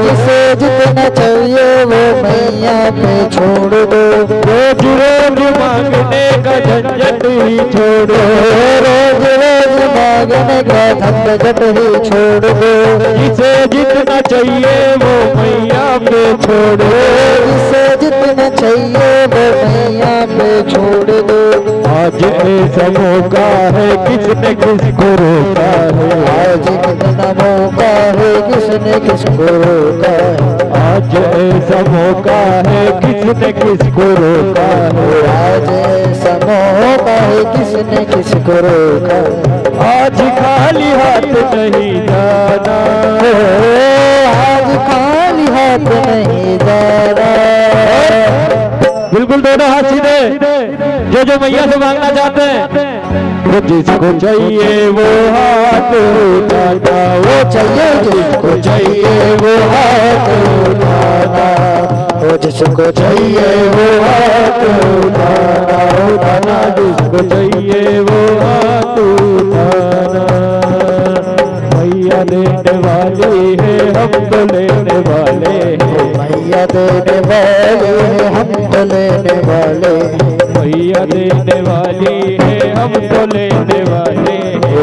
जिसे जितना चाहिए वो मैया पे छोड़ दो रोज रोज मांगने का झंझट ही छोड़ दो। रोज रोज मांगने का झंझट ही छोड़ दो जिसे जितना चाहिए वो मैया पे छोड़ दो। जिसे चाहिए मैया पे छोड़ दो। आज ऐसा मौका है किसने किसको रोका है? आज कितना मौका है किसने किसको रोका है? आज ऐसा मौका है किसने किसको रोका है? आज ऐसा मौका है किसने किसको रोका है? आज खाली हाथ नहीं जाना। आज खाली हाथ नहीं जाना। बिल्कुल दोनों हाथ सीधे। जो जो मैया से मांगना चाहते हैं जिसको चाहिए वो हाथ उठाता वो चाहिए जिसको चाहिए वो हाथ उठाना वो जिसको चाहिए वो हाथ उठाना उठाना जिसको चाहिए वो हाथ उठाना मैया देने वाली है हम तो लेने वाले हैं। मैया देने वाले हैं हम तो लेने वाले भैया देने वाली है हम तो लेने वाले हैं।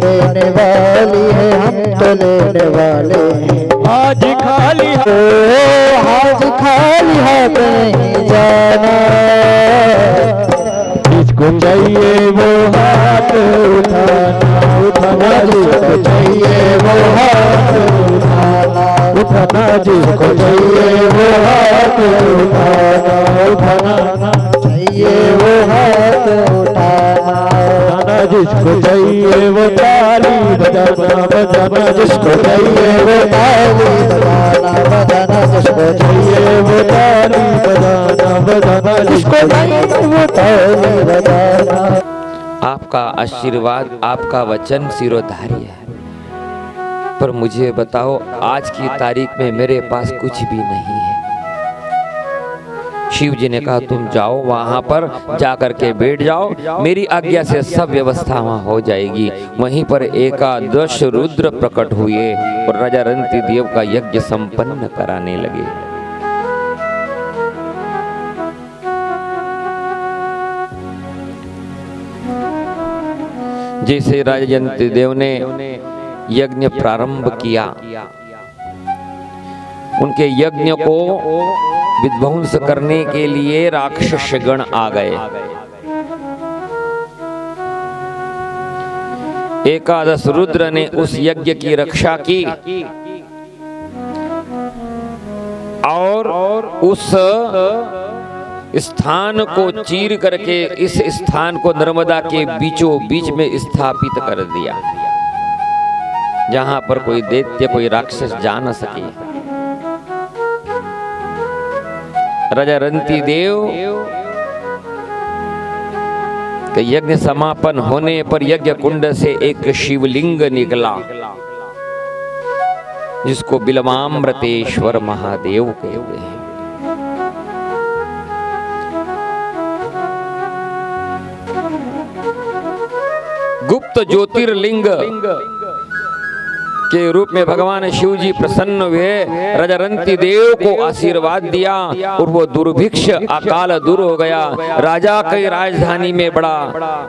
देने वाली है हम तो लेने वाले हैं। आज खाली आज खाली हाथ नहीं जाना। जिसको चाहिए वो हाथ उठाना। उठाना जिसको चाहिए वो हाथ उठाना। उठाना जिसको चाहिए वो हाथ उठाना। उठाना चाहिए वो हाथ जिसको चाहिए वो ताली बजाना बजाना जिसको चाहिए वो ताली बजाना बजाना जिसको चाहिए वो ताली बजाना बजाना जिसको चाहिए वो ताली बजाना आपका आशीर्वाद, आपका वचन सिरोधारी है। पर मुझे बताओ, आज की तारीख में मेरे पास कुछ भी नहीं है। शिव जी ने कहा, तुम जाओ वहाँ पर, जाकर के बैठ जाओ। मेरी आज्ञा से सब व्यवस्था वहाँ हो जाएगी। वहीं पर एकादश रुद्र प्रकट हुए और राजा रंती देव का यज्ञ संपन्न कराने लगे। जैसे राजा जयंती देव ने यज्ञ प्रारंभ किया, उनके यज्ञ को विध्वंस करने के लिए राक्षस गण आ गए। एकादश रुद्र ने उस यज्ञ की रक्षा की और उस स्थान को चीर करके इस स्थान को नर्मदा के बीचों बीच में स्थापित कर दिया, जहाँ पर कोई दैत्य, कोई राक्षस जा न सके। राजा रंती देव। के यज्ञ समापन होने पर यज्ञ कुंड से एक शिवलिंग निकला, जिसको बिलवामृतेश्वर महादेव कहते हैं। गुप्त ज्योतिर्लिंग के रूप में भगवान शिव जी प्रसन्न हुए राजा रंती देव को आशीर्वाद दिया और वो दुर्भिक्ष अकाल दूर हो गया। राजा की राजधानी में बड़ा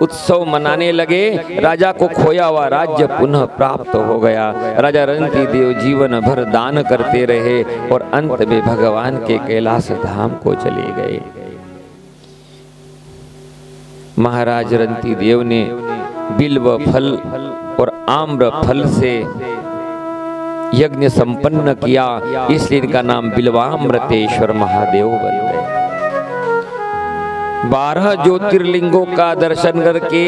उत्सव मनाने लगे। राजा को खोया हुआ राज्य पुनः प्राप्त हो गया। राजा रंती देव जीवन भर दान करते रहे और अंत में भगवान के कैलाश धाम को चले गए। महाराज रंती देव ने बिल्व फल और आम्र फल से यज्ञ संपन्न किया इसलिए इनका नाम बिल्वामृतेश्वर महादेव बन गए। बारह ज्योतिर्लिंगों का दर्शन करके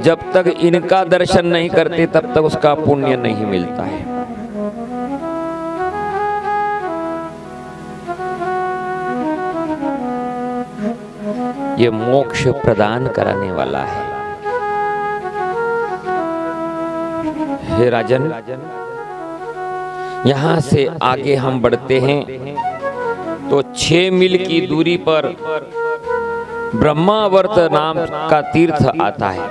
जब तक इनका दर्शन नहीं करते तब तक उसका पुण्य नहीं मिलता है। ये मोक्ष प्रदान कराने वाला है। हे राजन, राजन यहाँ से आगे हम बढ़ते हैं। तो छह मील की दूरी पर ब्रह्मावर्त नाम का तीर्थ आता है,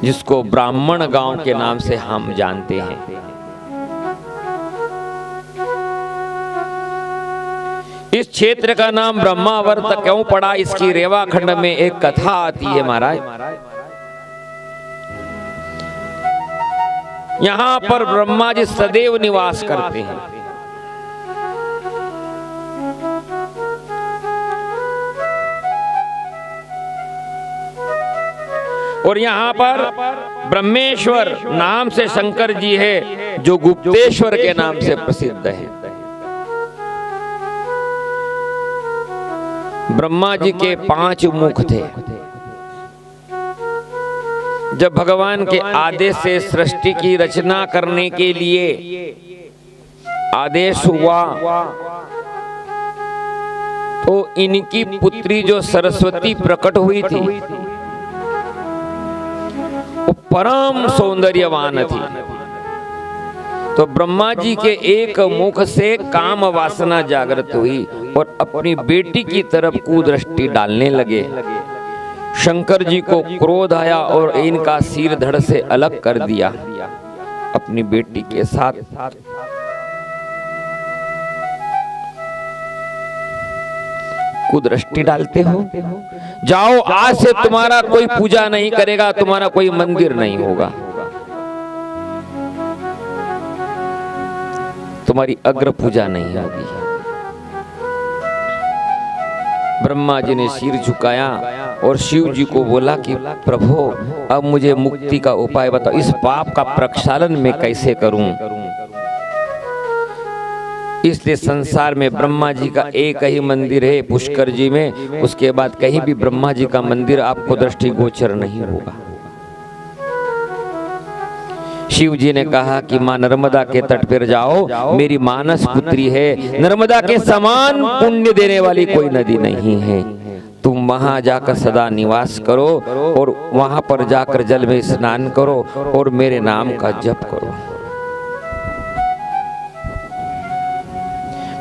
जिसको ब्राह्मण गाँव के नाम से हम जानते हैं। इस क्षेत्र का नाम ब्रह्मावर्त क्यों पड़ा? इसकी रेवा खंड में एक कथा आती है महाराज। यहाँ पर ब्रह्मा जी सदैव निवास करते हैं। और यहाँ पर ब्रह्मेश्वर नाम से शंकर जी है, जो गुप्तेश्वर के नाम से प्रसिद्ध है। ब्रह्मा जी के पाँच मुख थे। जब भगवान के आदेश से सृष्टि की रचना करने के लिए आदेश हुआ तो इनकी पुत्री जो सरस्वती प्रकट हुई थी, वो परम सौंदर्यवान थी। तो ब्रह्मा जी के एक मुख से काम वासना जागृत हुई और अपनी बेटी की तरफ़ कुदृष्टि डालने लगे। शंकर जी को क्रोध आया और इनका सिर धड़ से अलग कर दिया। अपनी बेटी के साथ। कुदृष्टि डालते हो। जाओ आज से तुम्हारा कोई पूजा नहीं करेगा तुम्हारा कोई मंदिर नहीं होगा। तुम्हारी अग्र पूजा नहीं होगी। ब्रह्मा जी ने सिर झुकाया। और शिव जी को बोला कि, प्रभु, अब मुझे मुक्ति का उपाय बताओ। इस पाप का प्रक्षालन मैं कैसे करूँ? इसलिए संसार में ब्रह्मा जी का एक ही मंदिर है, पुष्कर जी में। उसके बाद कहीं भी ब्रह्मा जी का मंदिर आपको दृष्टिगोचर नहीं होगा। शिव जी ने कहा कि, माँ, नर्मदा के तट पर जाओ। मेरी मानस पुत्री है। नर्मदा के समान पुण्य देने वाली कोई नदी नहीं है। तुम वहाँ जाकर सदा निवास करो और वहाँ पर जाकर जल में स्नान करो और मेरे नाम का जप करो।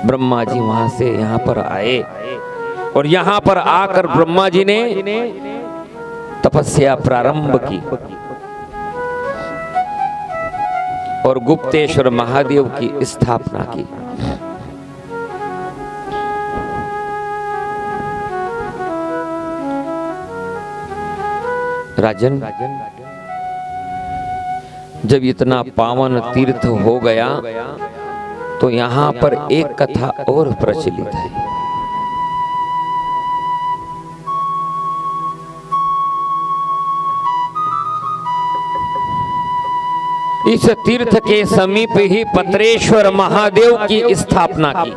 ब्रह्मा जी वहाँ से यहाँ पर आए और यहाँ पर आकर ब्रह्मा जी ने तपस्या प्रारंभ की और गुप्तेश्वर महादेव की स्थापना की। राजन, जब इतना पावन तीर्थ हो गया तो यहाँ पर एक कथा और प्रचलित है। इस तीर्थ के समीप ही पत्रेश्वर महादेव की स्थापना की।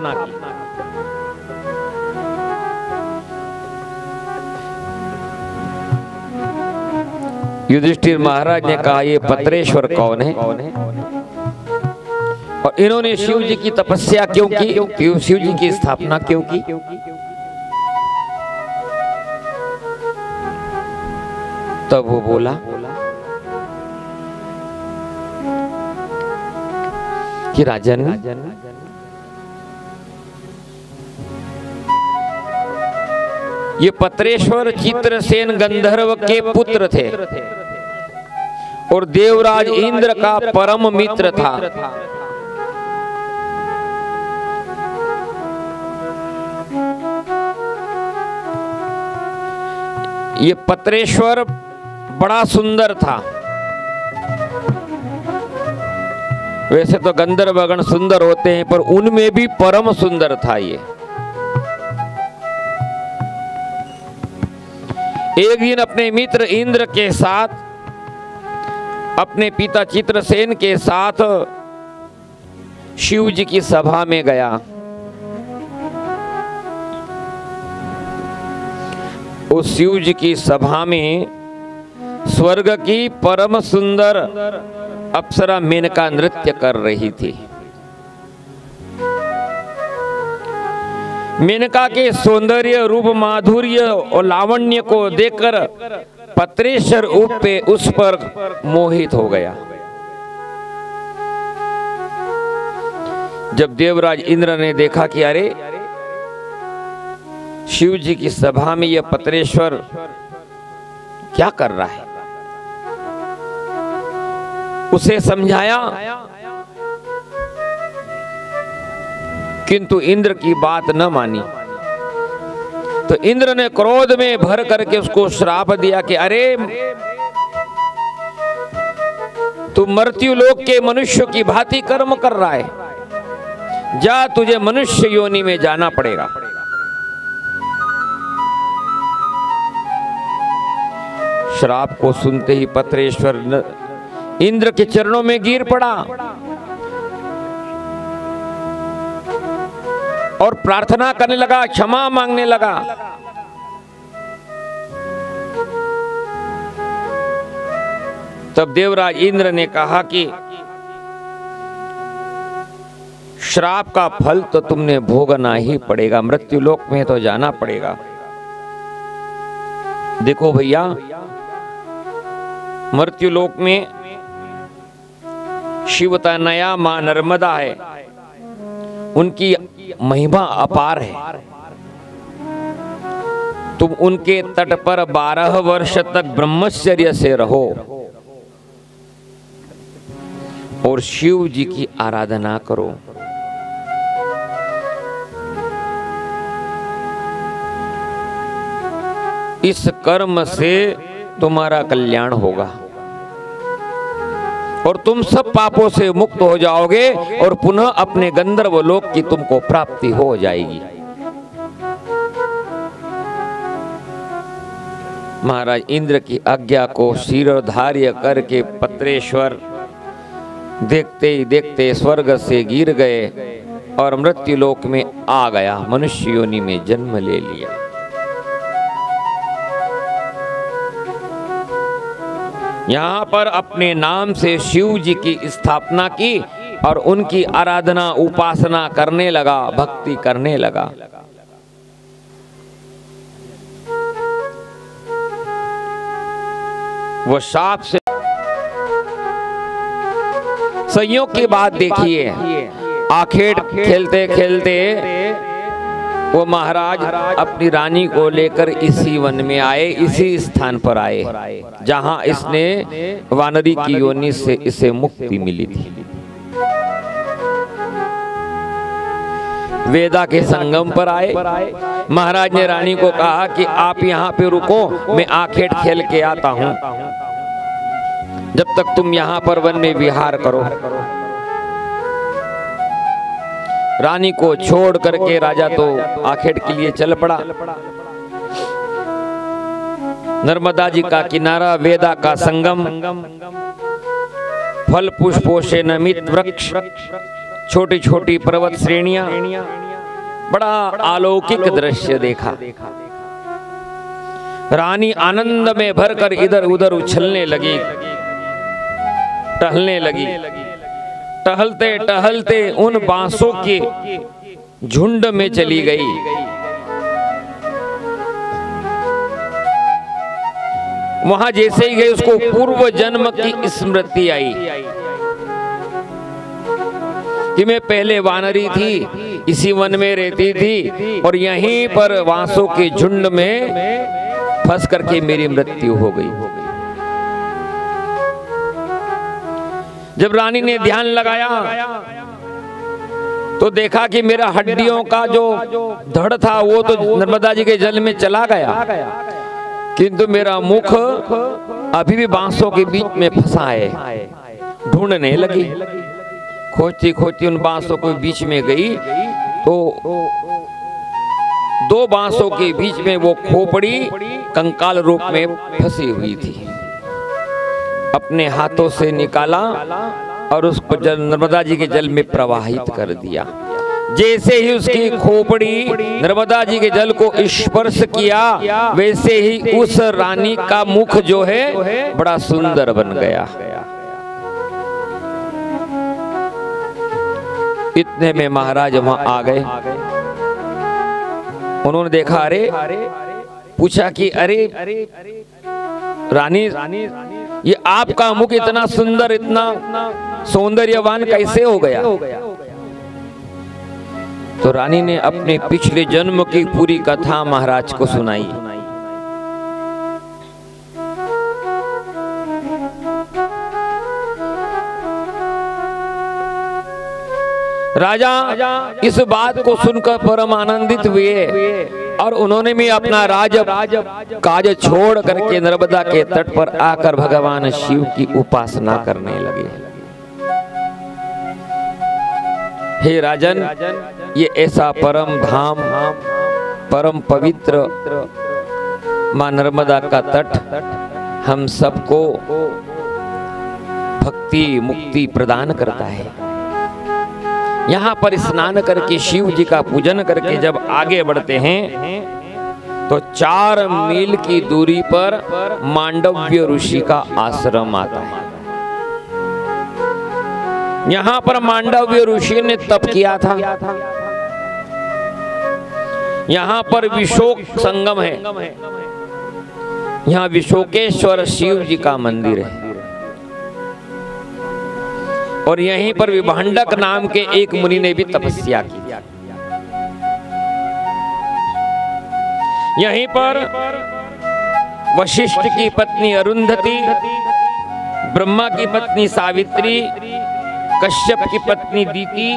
युधिष्ठिर महाराज ने कहा, ये पत्रेश्वर कौन है? और इन्होंने शिव जी की तपस्या क्यों की? शिव जी की स्थापना क्यों की? तब वो बोला, कि राजन, ये पत्रेश्वर चित्रसेन गंधर्व के पुत्र थे। और देवराज इंद्र का परम मित्र था। ये पत्रेश्वर बड़ा सुंदर था। वैसे तो गंधर्वगण सुंदर होते हैं पर उनमें भी परम सुंदर था ये। एक दिन अपने मित्र इंद्र के साथ अपने पिता चित्रसेन के साथ शिव जी की सभा में गया। उस शिव जी की सभा में स्वर्ग की परम सुंदर अप्सरा मेनका नृत्य कर रही थी। मेनका के सौंदर्य, रूप, माधुर्य और लावण्य को देखकर पत्रेश्वर उप पे उस पर मोहित हो गया। जब देवराज इंद्र ने देखा कि अरे शिव जी की सभा में यह पत्रेश्वर क्या कर रहा है? उसे समझाया, किंतु इंद्र की बात न मानी। तो इंद्र ने क्रोध में भर करके उसको श्राप दिया कि अरे, तू मृत्यु लोक के मनुष्य की भांति कर्म कर रहा है। जा तुझे मनुष्य योनि में जाना पड़ेगा। श्राप को सुनते ही पत्रेश्वर इंद्र के चरणों में गिर पड़ा। और प्रार्थना करने लगा, क्षमा मांगने लगा। तब देवराज इंद्र ने कहा कि, श्राप का फल तो तुमने भोगना ही पड़ेगा मृत्यु लोक में तो जाना पड़ेगा। देखो भैया मृत्यु लोक में शिवता नया माँ नर्मदा है। उनकी महिमा अपार है। तुम उनके तट पर बारह वर्ष तक ब्रह्मचर्य से रहो और शिव जी की आराधना करो। इस कर्म से तुम्हारा कल्याण होगा। और तुम सब पापों से मुक्त हो जाओगे और पुनः अपने गंधर्व लोक की तुमको प्राप्ति हो जाएगी। महाराज इंद्र की आज्ञा को शिरोधार्य करके पत्रेश्वर देखते ही देखते स्वर्ग से गिर गए और मृत्यु लोक में आ गया, मनुष्य योनि में जन्म ले लिया। यहाँ पर अपने नाम से शिव जी की स्थापना की और उनकी आराधना, उपासना करने लगा, भक्ति करने लगा। वो साप से संयोग की बात देखिए आखेट खेलते खेलते वो महाराज अपनी रानी को लेकर इसी वन में आए, इसी स्थान पर आए, जहाँ इसने वानरी की योनि से इसे मुक्ति मिली थी। वेदा के संगम पर आए। महाराज ने रानी को कहा कि आप यहाँ पे रुको, मैं आखेट खेल के आता हूँ। जब तक तुम यहाँ पर वन में विहार करो। रानी को छोड़ करके राजा तो आखेट के लिए चल पड़ा। नर्मदा जी का किनारा, वेदा का संगम, फल पुष्पों से नमित वृक्ष छोटी छोटी पर्वत श्रेणिया, बड़ा अलौकिक दृश्य देखा। रानी आनंद में भरकर इधर उधर उछलने लगी, टहलने लगी। टहलते टहलते उन बांसों के झुंड में चली गई। वहाँ जैसे ही गई, उसको पूर्व जन्म की स्मृति आई कि मैं पहले वानरी थी, इसी वन में रहती थी और यहीं पर बांसों के झुंड में फंस करके मेरी मृत्यु हो गई। जब रानी ने ध्यान लगाया तो देखा कि मेरा हड्डियों का जो धड़ था वो तो नर्मदा जी के जल में चला गया। किंतु मेरा मुख अभी भी बांसों के बीच में फंसा है ढूँढने लगी। खोजती खोजती उन बांसों के बीच में गई। तो दो बांसों के बीच में वो खोपड़ी कंकाल रूप में फंसी हुई थी। अपने हाथों से निकाला और उसको जल नर्मदा जी के जल में प्रवाहित कर दिया। जैसे ही उसकी खोपड़ी नर्मदा जी के जल को स्पर्श किया, वैसे ही उस रानी का मुख जो है बड़ा सुंदर बन गया। इतने में महाराज वहाँ आ गए। उन्होंने देखा, अरे, पूछा कि, अरे, रानी ये आपका मुख इतना सुंदर, इतना सौंदर्यवान कैसे हो गया? तो रानी ने अपने पिछले जन्म की पूरी कथा महाराज को सुनाई। राजा, इस बात को सुनकर परम आनंदित हुए। और उन्होंने भी अपना राज काज छोड़ करके नर्मदा के तट पर आकर भगवान शिव की उपासना करने लगे। हे राजन, ये ऐसा परम धाम, परम पवित्र माँ नर्मदा का तट हम सबको भक्ति मुक्ति प्रदान करता है। यहाँ पर स्नान करके शिव जी का पूजन करके जब आगे बढ़ते हैं तो चार मील की दूरी पर मांडव्य ऋषि का आश्रम आता है। यहाँ पर मांडव्य ऋषि ने तप किया था। यहाँ पर विशोक संगम है। यहाँ विशोकेश्वर शिव जी का मंदिर है। और यहीं पर विभाडक नाम के एक मुनि ने भी तपस्या की। यहीं पर वशिष्ठ की पत्नी अरुंधति, ब्रह्मा की पत्नी सावित्री, कश्यप की पत्नी दीति,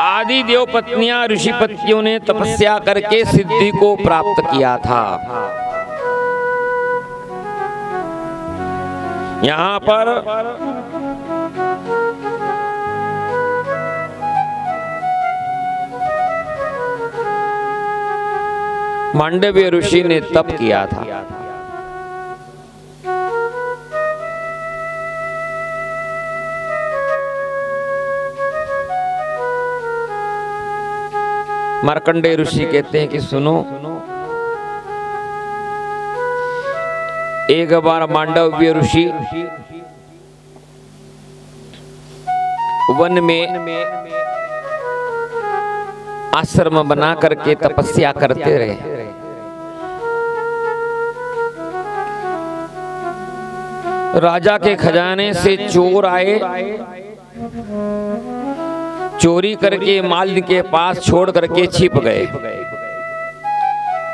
आदि देव पत्नियाँ ऋषि पत्नियों ने तपस्या करके सिद्धि को प्राप्त किया था। यहाँ पर मांडव्य ऋषि ने तप किया था। मार्कंडे ऋषि कहते हैं कि सुनो एक बार मांडव्य ऋषि। वन में आश्रम बना करके तपस्या करते रहे। राजा के खजाने से चोर आए। चोरी करके माल के पास छोड़ करके छिप गए।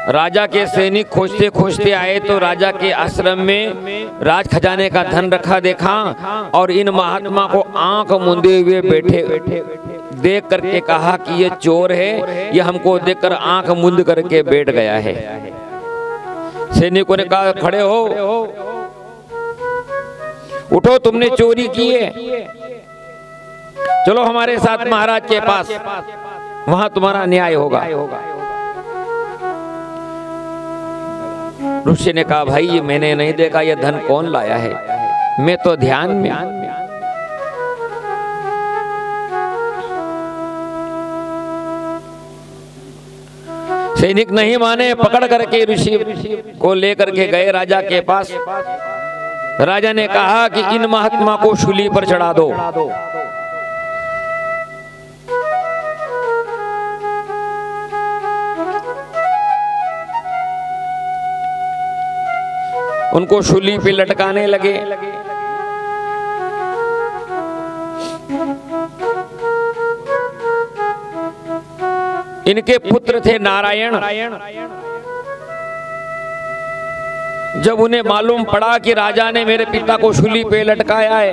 राजा के सैनिक खोजते खोजते आए तो राजा के आश्रम में राज खजाने का धन रखा देखा और इन महात्मा को आँख मुंदे हुए बैठे देख करके कहा कि ये चोर है ये हमको देखकर आँख मुंद करके बैठ गया है। सैनिकों ने कहा खड़े हो। उठो तुमने चोरी की है। चलो हमारे साथ महाराज के पास। वहाँ तुम्हारा न्याय होगा। ऋषि ने कहा, भाई, ये मैंने नहीं देखा, ये धन कौन लाया है? मैं तो ध्यान में सैनिक नहीं माने, पकड़ करके ऋषि को लेकर के गए राजा के पास। राजा ने कहा कि इन महात्मा को शूली पर चढ़ा दो। उनको शूली पे लटकाने लगे। इनके पुत्र थे नारायण। जब उन्हें मालूम पड़ा कि राजा ने मेरे पिता को शूली पे लटकाया है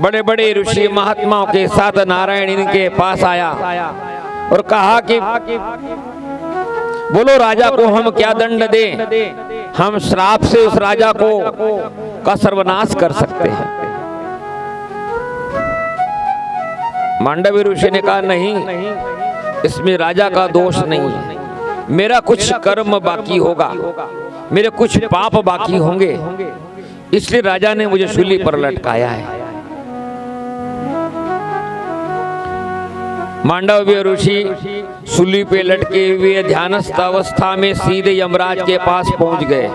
बड़े बड़े ऋषि महात्माओं के साथ नारायण इनके पास आया। और कहा कि, बोलो राजा को हम क्या दंड दें? हम श्राप से उस राजा को का सर्वनाश कर सकते हैं। मांडवी ऋषि ने कहा, नहीं, इसमें राजा का दोष नहीं है। मेरा कुछ कर्म बाकी होगा। मेरे कुछ पाप बाकी होंगे। इसलिए राजा ने मुझे शूली पर लटकाया है। मांडव्य ऋषि सूली पे लटके हुए ध्यानस्थ अवस्था में सीधे यमराज के पास पहुँच गए।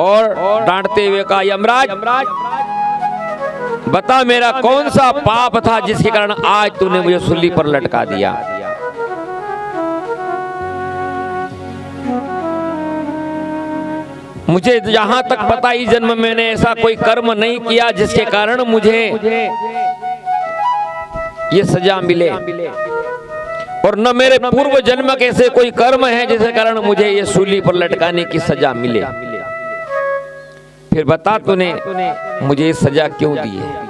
और डांटते हुए कहा, यमराज, बता मेरा कौन सा पाप था जिसके कारण आज तूने मुझे सुली पर लटका दिया? मुझे जहाँ तक पता ही जन्म मैंने ऐसा कोई कर्म नहीं किया जिसके कारण मुझे ये सजा मिले। और न मेरे पूर्व जन्म के ऐसे कोई कर्म है जिसके कारण मुझे ये सूली पर लटकाने की सजा मिले। फिर बता तूने मुझे ये सजा क्यों दी है?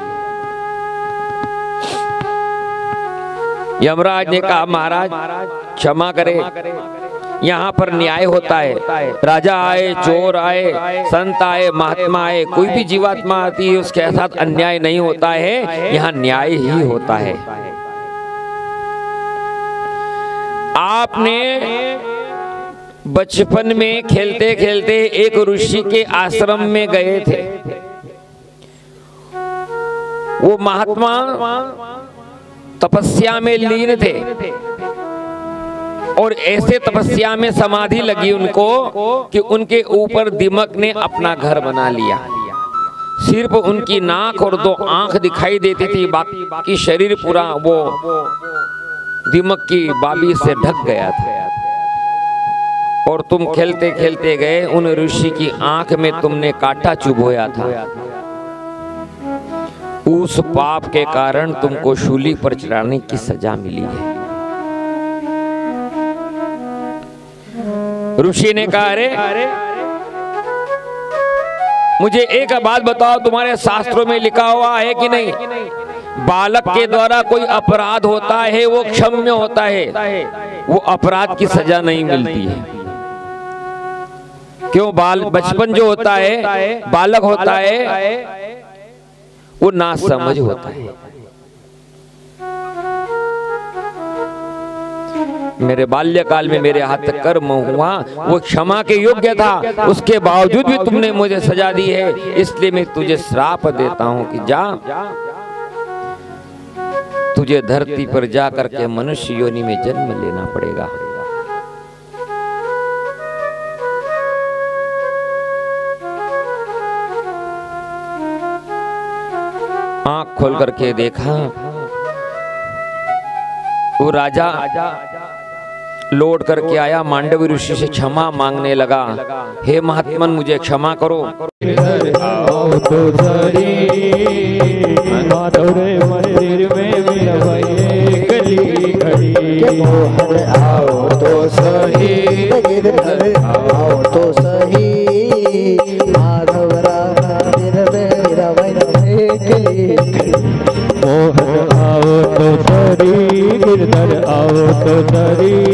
यमराज ने कहा महाराज क्षमा करे। यहाँ पर न्याय होता है। राजा आए, चोर आए, संत आए, महात्मा आए, कोई भी जीवात्मा आती है, उसके साथ अन्याय नहीं होता है। यहाँ न्याय ही होता है। आपने बचपन में खेलते खेलते एक ऋषि के आश्रम में गए थे। वो महात्मा तपस्या में लीन थे। और ऐसे तपस्या में समाधि लगी उनको कि उनके ऊपर दिमक ने अपना घर बना लिया। सिर्फ़ उनकी नाक और दो आँख दिखाई देती थी, बाकी शरीर पूरा वो दिमक की बाबी से ढक गया था। और तुम खेलते खेलते गए, उन ऋषि की आँख में तुमने काटा चुभोया था। उस पाप के कारण तुमको शूली पर चढ़ाने की सजा मिली है। ऋषि ने कहा अरे मुझे एक बात बताओ तुम्हारे शास्त्रों में लिखा हुआ है कि नहीं? बालक के द्वारा कोई अपराध होता है वो क्षम्य होता है। वो अपराध की सजा नहीं मिलती है। क्यों? बाल बचपन जो होता है बालक होता है वो ना समझ होता है। मेरे बाल्यकाल में मेरे हाथ कर्म हुआ, वो क्षमा के योग्य था। उसके बावजूद भी तुमने मुझे सजा दी है, इसलिए मैं तुझे श्राप देता हूँ कि जा। तुझे धरती पर जाकर के मनुष्य योनि में जन्म लेना पड़ेगा। आँख खोल करके देखा, वो राजा लौट करके आया, मांडवी ऋषि से क्षमा मांगने लगा। हे महात्मन, मुझे क्षमा करो। आओ तो सही आओ सरी गिरधर आओ तो सरी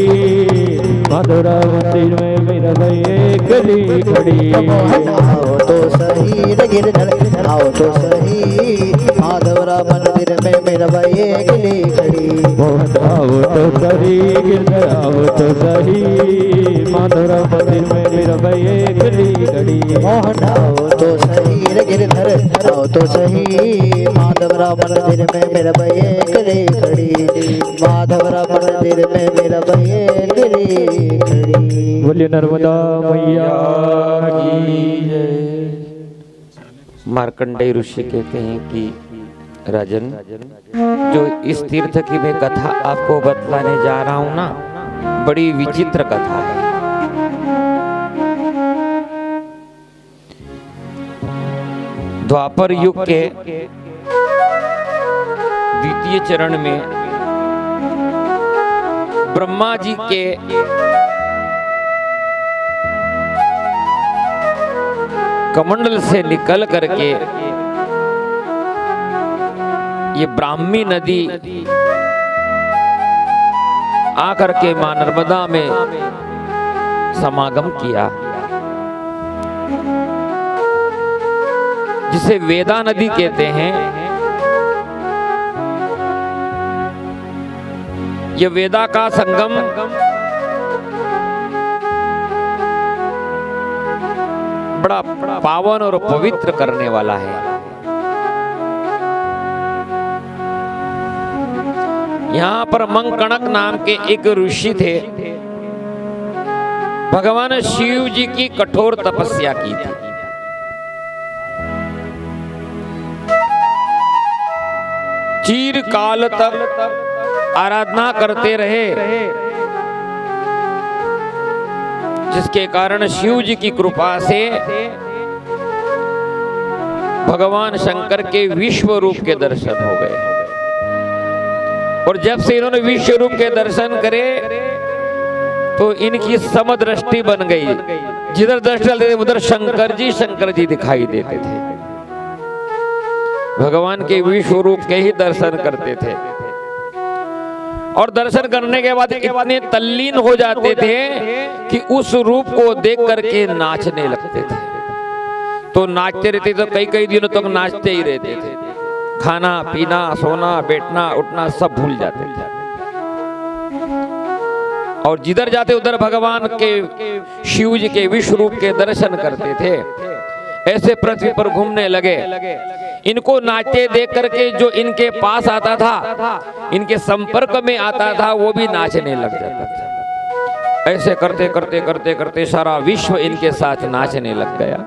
गली आओ तो सही गिरधर आओ तो सही माधवरा मंदिर में मेरा भाई गली खड़ी आओ तो सही गिरधर आओ तो सही माधवरा मंदिर में मिलवाए गली घड़ी मोहन आओ तो सही गिरधर आओ तो सही। माधवरा मंदिर में मेरा भाई गली खड़ी माधवरा मंदिर में मेरा भाई गली खड़ी बोलिए नर्मदा मैया की जय मार्कंडेय ऋषि कहते हैं कि राजन जो इस तीर्थ की मैं कथा आपको बतलाने जा रहा हूँ ना बड़ी विचित्र कथा है। द्वापर युग के द्वितीय चरण में ब्रह्मा जी के कमंडल से निकल करके ये ब्राह्मी नदी आकर के माँ नर्मदा में समागम किया। जिसे वेदा नदी कहते हैं। यह वेदा का संगम। बड़ा पावन और पवित्र करने वाला है। यहाँ पर मंकणक नाम के एक ऋषि थे। भगवान शिव जी की कठोर तपस्या की थी। चीर काल तक आराधना करते रहे। जिसके कारण शिव जी की कृपा से भगवान शंकर के विश्व रूप के दर्शन हो गए। और जब से इन्होंने विश्व रूप के दर्शन करे तो इनकी समदृष्टि बन गई। जिधर दृष्टि डालते थे, उधर शंकर जी शंकर जी दिखाई देते थे। भगवान के विश्व रूप के ही दर्शन करते थे। और दर्शन करने के बाद इतने तल्लीन हो जाते थे कि उस रूप को देख करके नाचने लगते थे। तो नाचते रहते तो कई कई दिनों तक नाचते ही रहते थे। खाना, पीना, सोना, बैठना, उठना सब भूल जाते थे। और जिधर जाते उधर भगवान के, शिव जी के विश्व रूप के दर्शन करते थे। ऐसे पृथ्वी पर घूमने लगे। इनको नाचते देख करके जो इनके पास आता था, इनके संपर्क में आता था, वो भी नाचने लग जाता था। ऐसे करते करते करते करते सारा विश्व इनके साथ नाचने लग गया।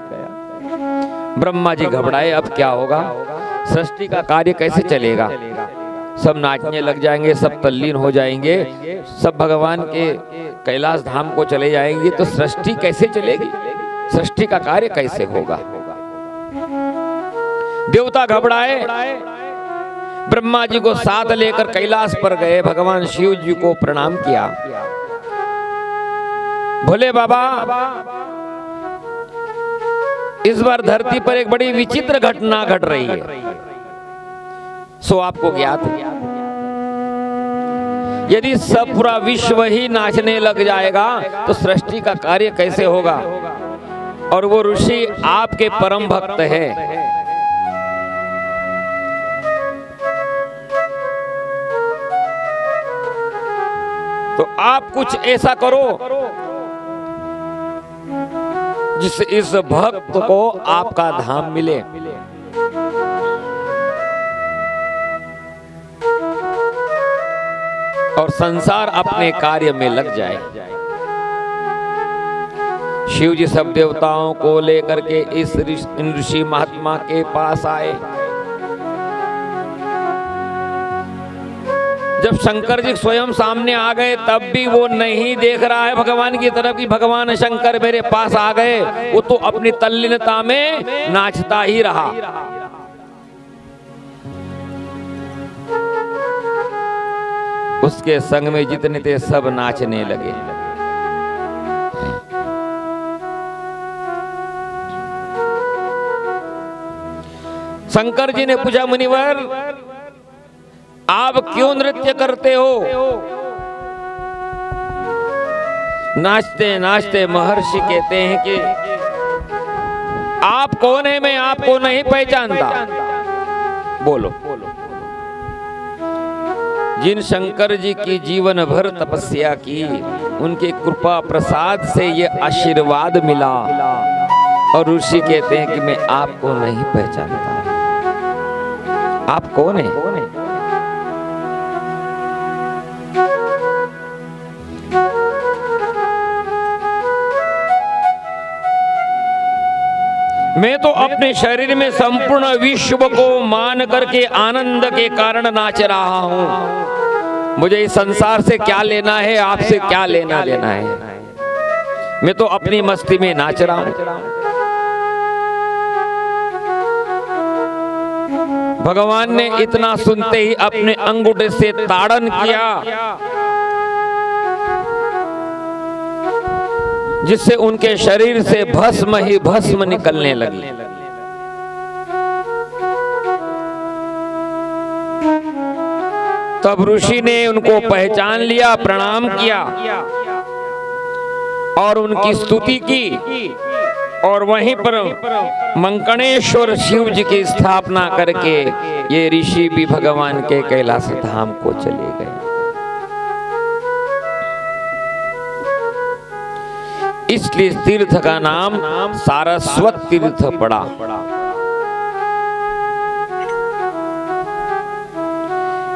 ब्रह्मा जी घबराए, अब क्या होगा? सृष्टि का कार्य कैसे चलेगा? सब नाचने लग जाएँगे, सब तल्लीन हो जाएँगे, सब भगवान के कैलाश धाम को चले जाएँगे तो सृष्टि कैसे चलेगी? सृष्टि का कार्य कैसे होगा? देवता घबराए। ब्रह्मा जी को साथ लेकर कैलाश पर गए, भगवान शिव जी को प्रणाम किया। भोले बाबा, इस बार धरती पर एक बड़ी विचित्र घटना घट रही है। सो आपको ज्ञात यदि सब पूरा विश्व ही नाचने लग जाएगा तो सृष्टि का कार्य कैसे होगा? और वो ऋषि आपके परम भक्त है। तो आप कुछ ऐसा करो जिस इस भक्त को आपका धाम मिले। और संसार अपने कार्य में लग जाए। शिव जी सब देवताओं को लेकर के इस ऋषि महात्मा के पास आए। जब शंकर जी स्वयं सामने आ गए, तब भी वो नहीं देख रहा है भगवान की तरफ़ कि भगवान शंकर मेरे पास आ गए। वो तो अपनी तल्लीनता में नाचता ही रहा। उसके संग में जितने थे, सब नाचने लगे। शंकर जी ने पूछा, मुनिवर आप क्यों नृत्य करते हो? नाचते नाचते महर्षि कहते हैं कि आप कौन है मैं आपको नहीं पहचानता। बोलो। जिन शंकर जी की जीवन भर तपस्या की, उनके कृपा प्रसाद से ये आशीर्वाद मिला। और ऋषि कहते हैं कि मैं आपको नहीं पहचानता। आप कौन है? मैं तो अपने शरीर में संपूर्ण विश्व को मान करके आनंद के कारण नाच रहा हूँ। मुझे इस संसार से क्या लेना है, आपसे क्या लेना लेना है? मैं तो अपनी मस्ती में नाच रहा हूँ। भगवान ने इतना सुनते ही अपने अंगूठे से ताड़न किया। जिससे उनके शरीर से भस्म ही भस्म निकलने लगी। तब ऋषि ने उनको पहचान लिया, प्रणाम किया और उनकी स्तुति की और वहीं पर मंकणेश्वर शिव जी की स्थापना करके ये ऋषि भी भगवान के कैलाश धाम को चले गए। इसलिए तीर्थ का नाम सारस्वत तीर्थ पड़ा।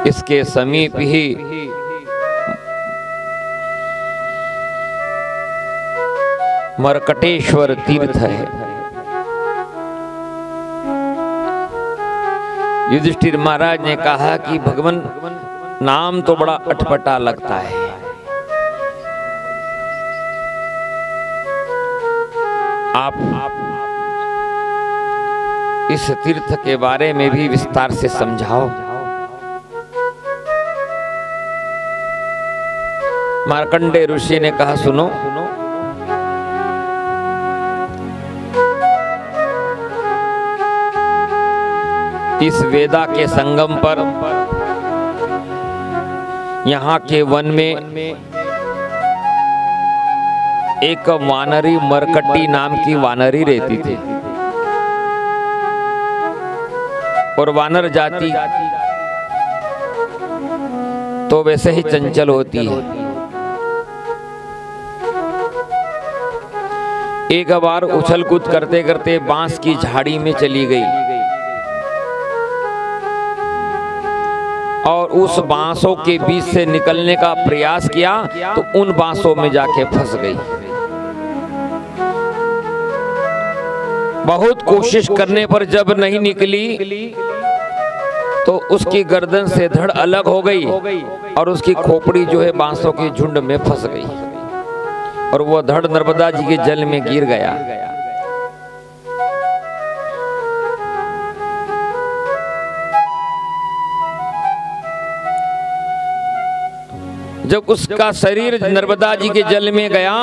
इसके समीप ही मरकटेश्वर तीर्थ है। युधिष्ठिर महाराज ने कहा कि भगवान, नाम तो बड़ा अटपटा लगता है। आप आप इस तीर्थ के बारे में भी विस्तार से समझाओ। मार्कंडे ऋषि ने कहा, सुनो। इस वेदा के संगम पर यहाँ के वन में एक वानरी मरकट्टी नाम की वानरी रहती थी। और वानर जाति तो वैसे ही चंचल होती है। एक बार उछल कूद करते करते बाँस की झाड़ी में चली गई। और उस बांसों के बीच से निकलने का प्रयास किया तो उन बांसों में जाके फंस गई। बहुत कोशिश करने पर जब नहीं निकली तो उसकी गर्दन से धड़ अलग हो गई और उसकी खोपड़ी जो है बांसों के झुंड में फंस गई। और वह धड़ नर्मदा जी के जल में गिर गया। जब उसका शरीर नर्मदा जी के जल में गया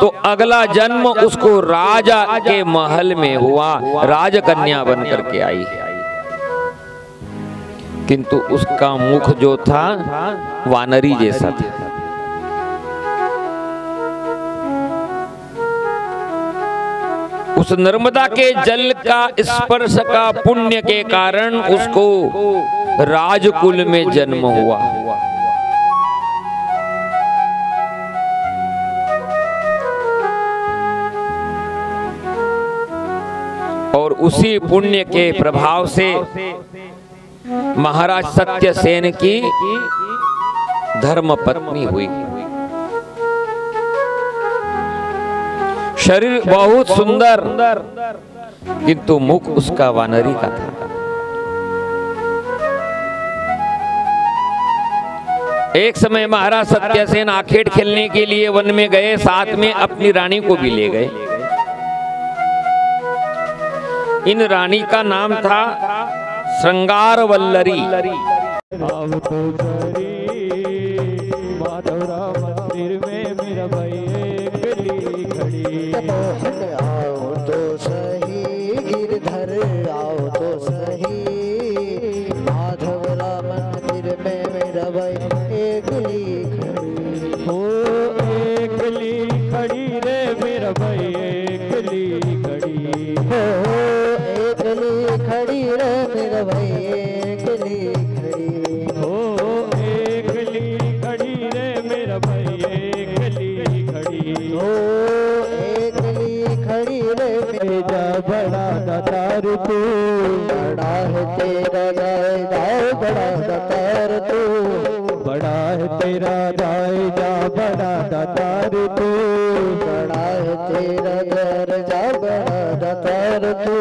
तो अगला जन्म उसको राजा के महल में हुआ राजकन्या बन करके आई। किंतु उसका मुख जो था वानरी जैसा था। उस नर्मदा के जल का स्पर्श का पुण्य के कारण उसको राजकुल में जन्म हुआ। उसी पुण्य के प्रभाव से महाराज सत्यसेन की धर्म पत्नी हुई। शरीर बहुत सुंदर, किंतु मुख उसका वानरी का था। एक समय महाराज सत्यसेन आखेट खेलने के लिए वन में गए, साथ में अपनी रानी को भी ले गए। इन रानी का नाम था श्रृंगार वल्लरी। तू। बड़ा है तेरा दाय बड़ा दातार तू। बड़ा है तेरा दाई जा बड़ा दातार तू। बड़ा है तेरा घर जा बड़ा दातार तू।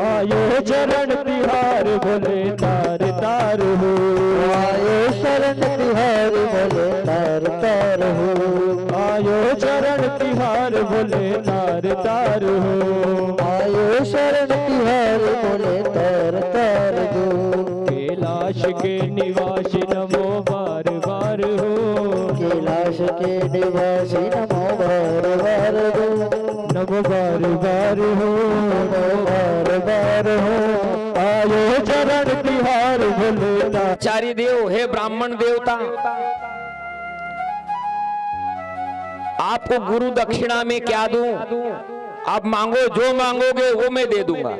आयो चरण तिहार बोले तार तार हो। आयो शरण तिहार बोले तार तार हो। आयो चरण तिहार बोले तार तार हो। आयो शरण तिहार बोले तार तार हो। कैलाश के निवासी नमो बार बार हो। कैलाश के निवासी नमो बार बार हो। नमो बार बार हो। नमो बार बार हो। आयो चरण तिहार बोले चारी देव हे ब्राह्मण देवता आपको गुरु दक्षिणा में क्या दूँ? आप मांगो, जो मांगोगे वो मैं दे दूँगा।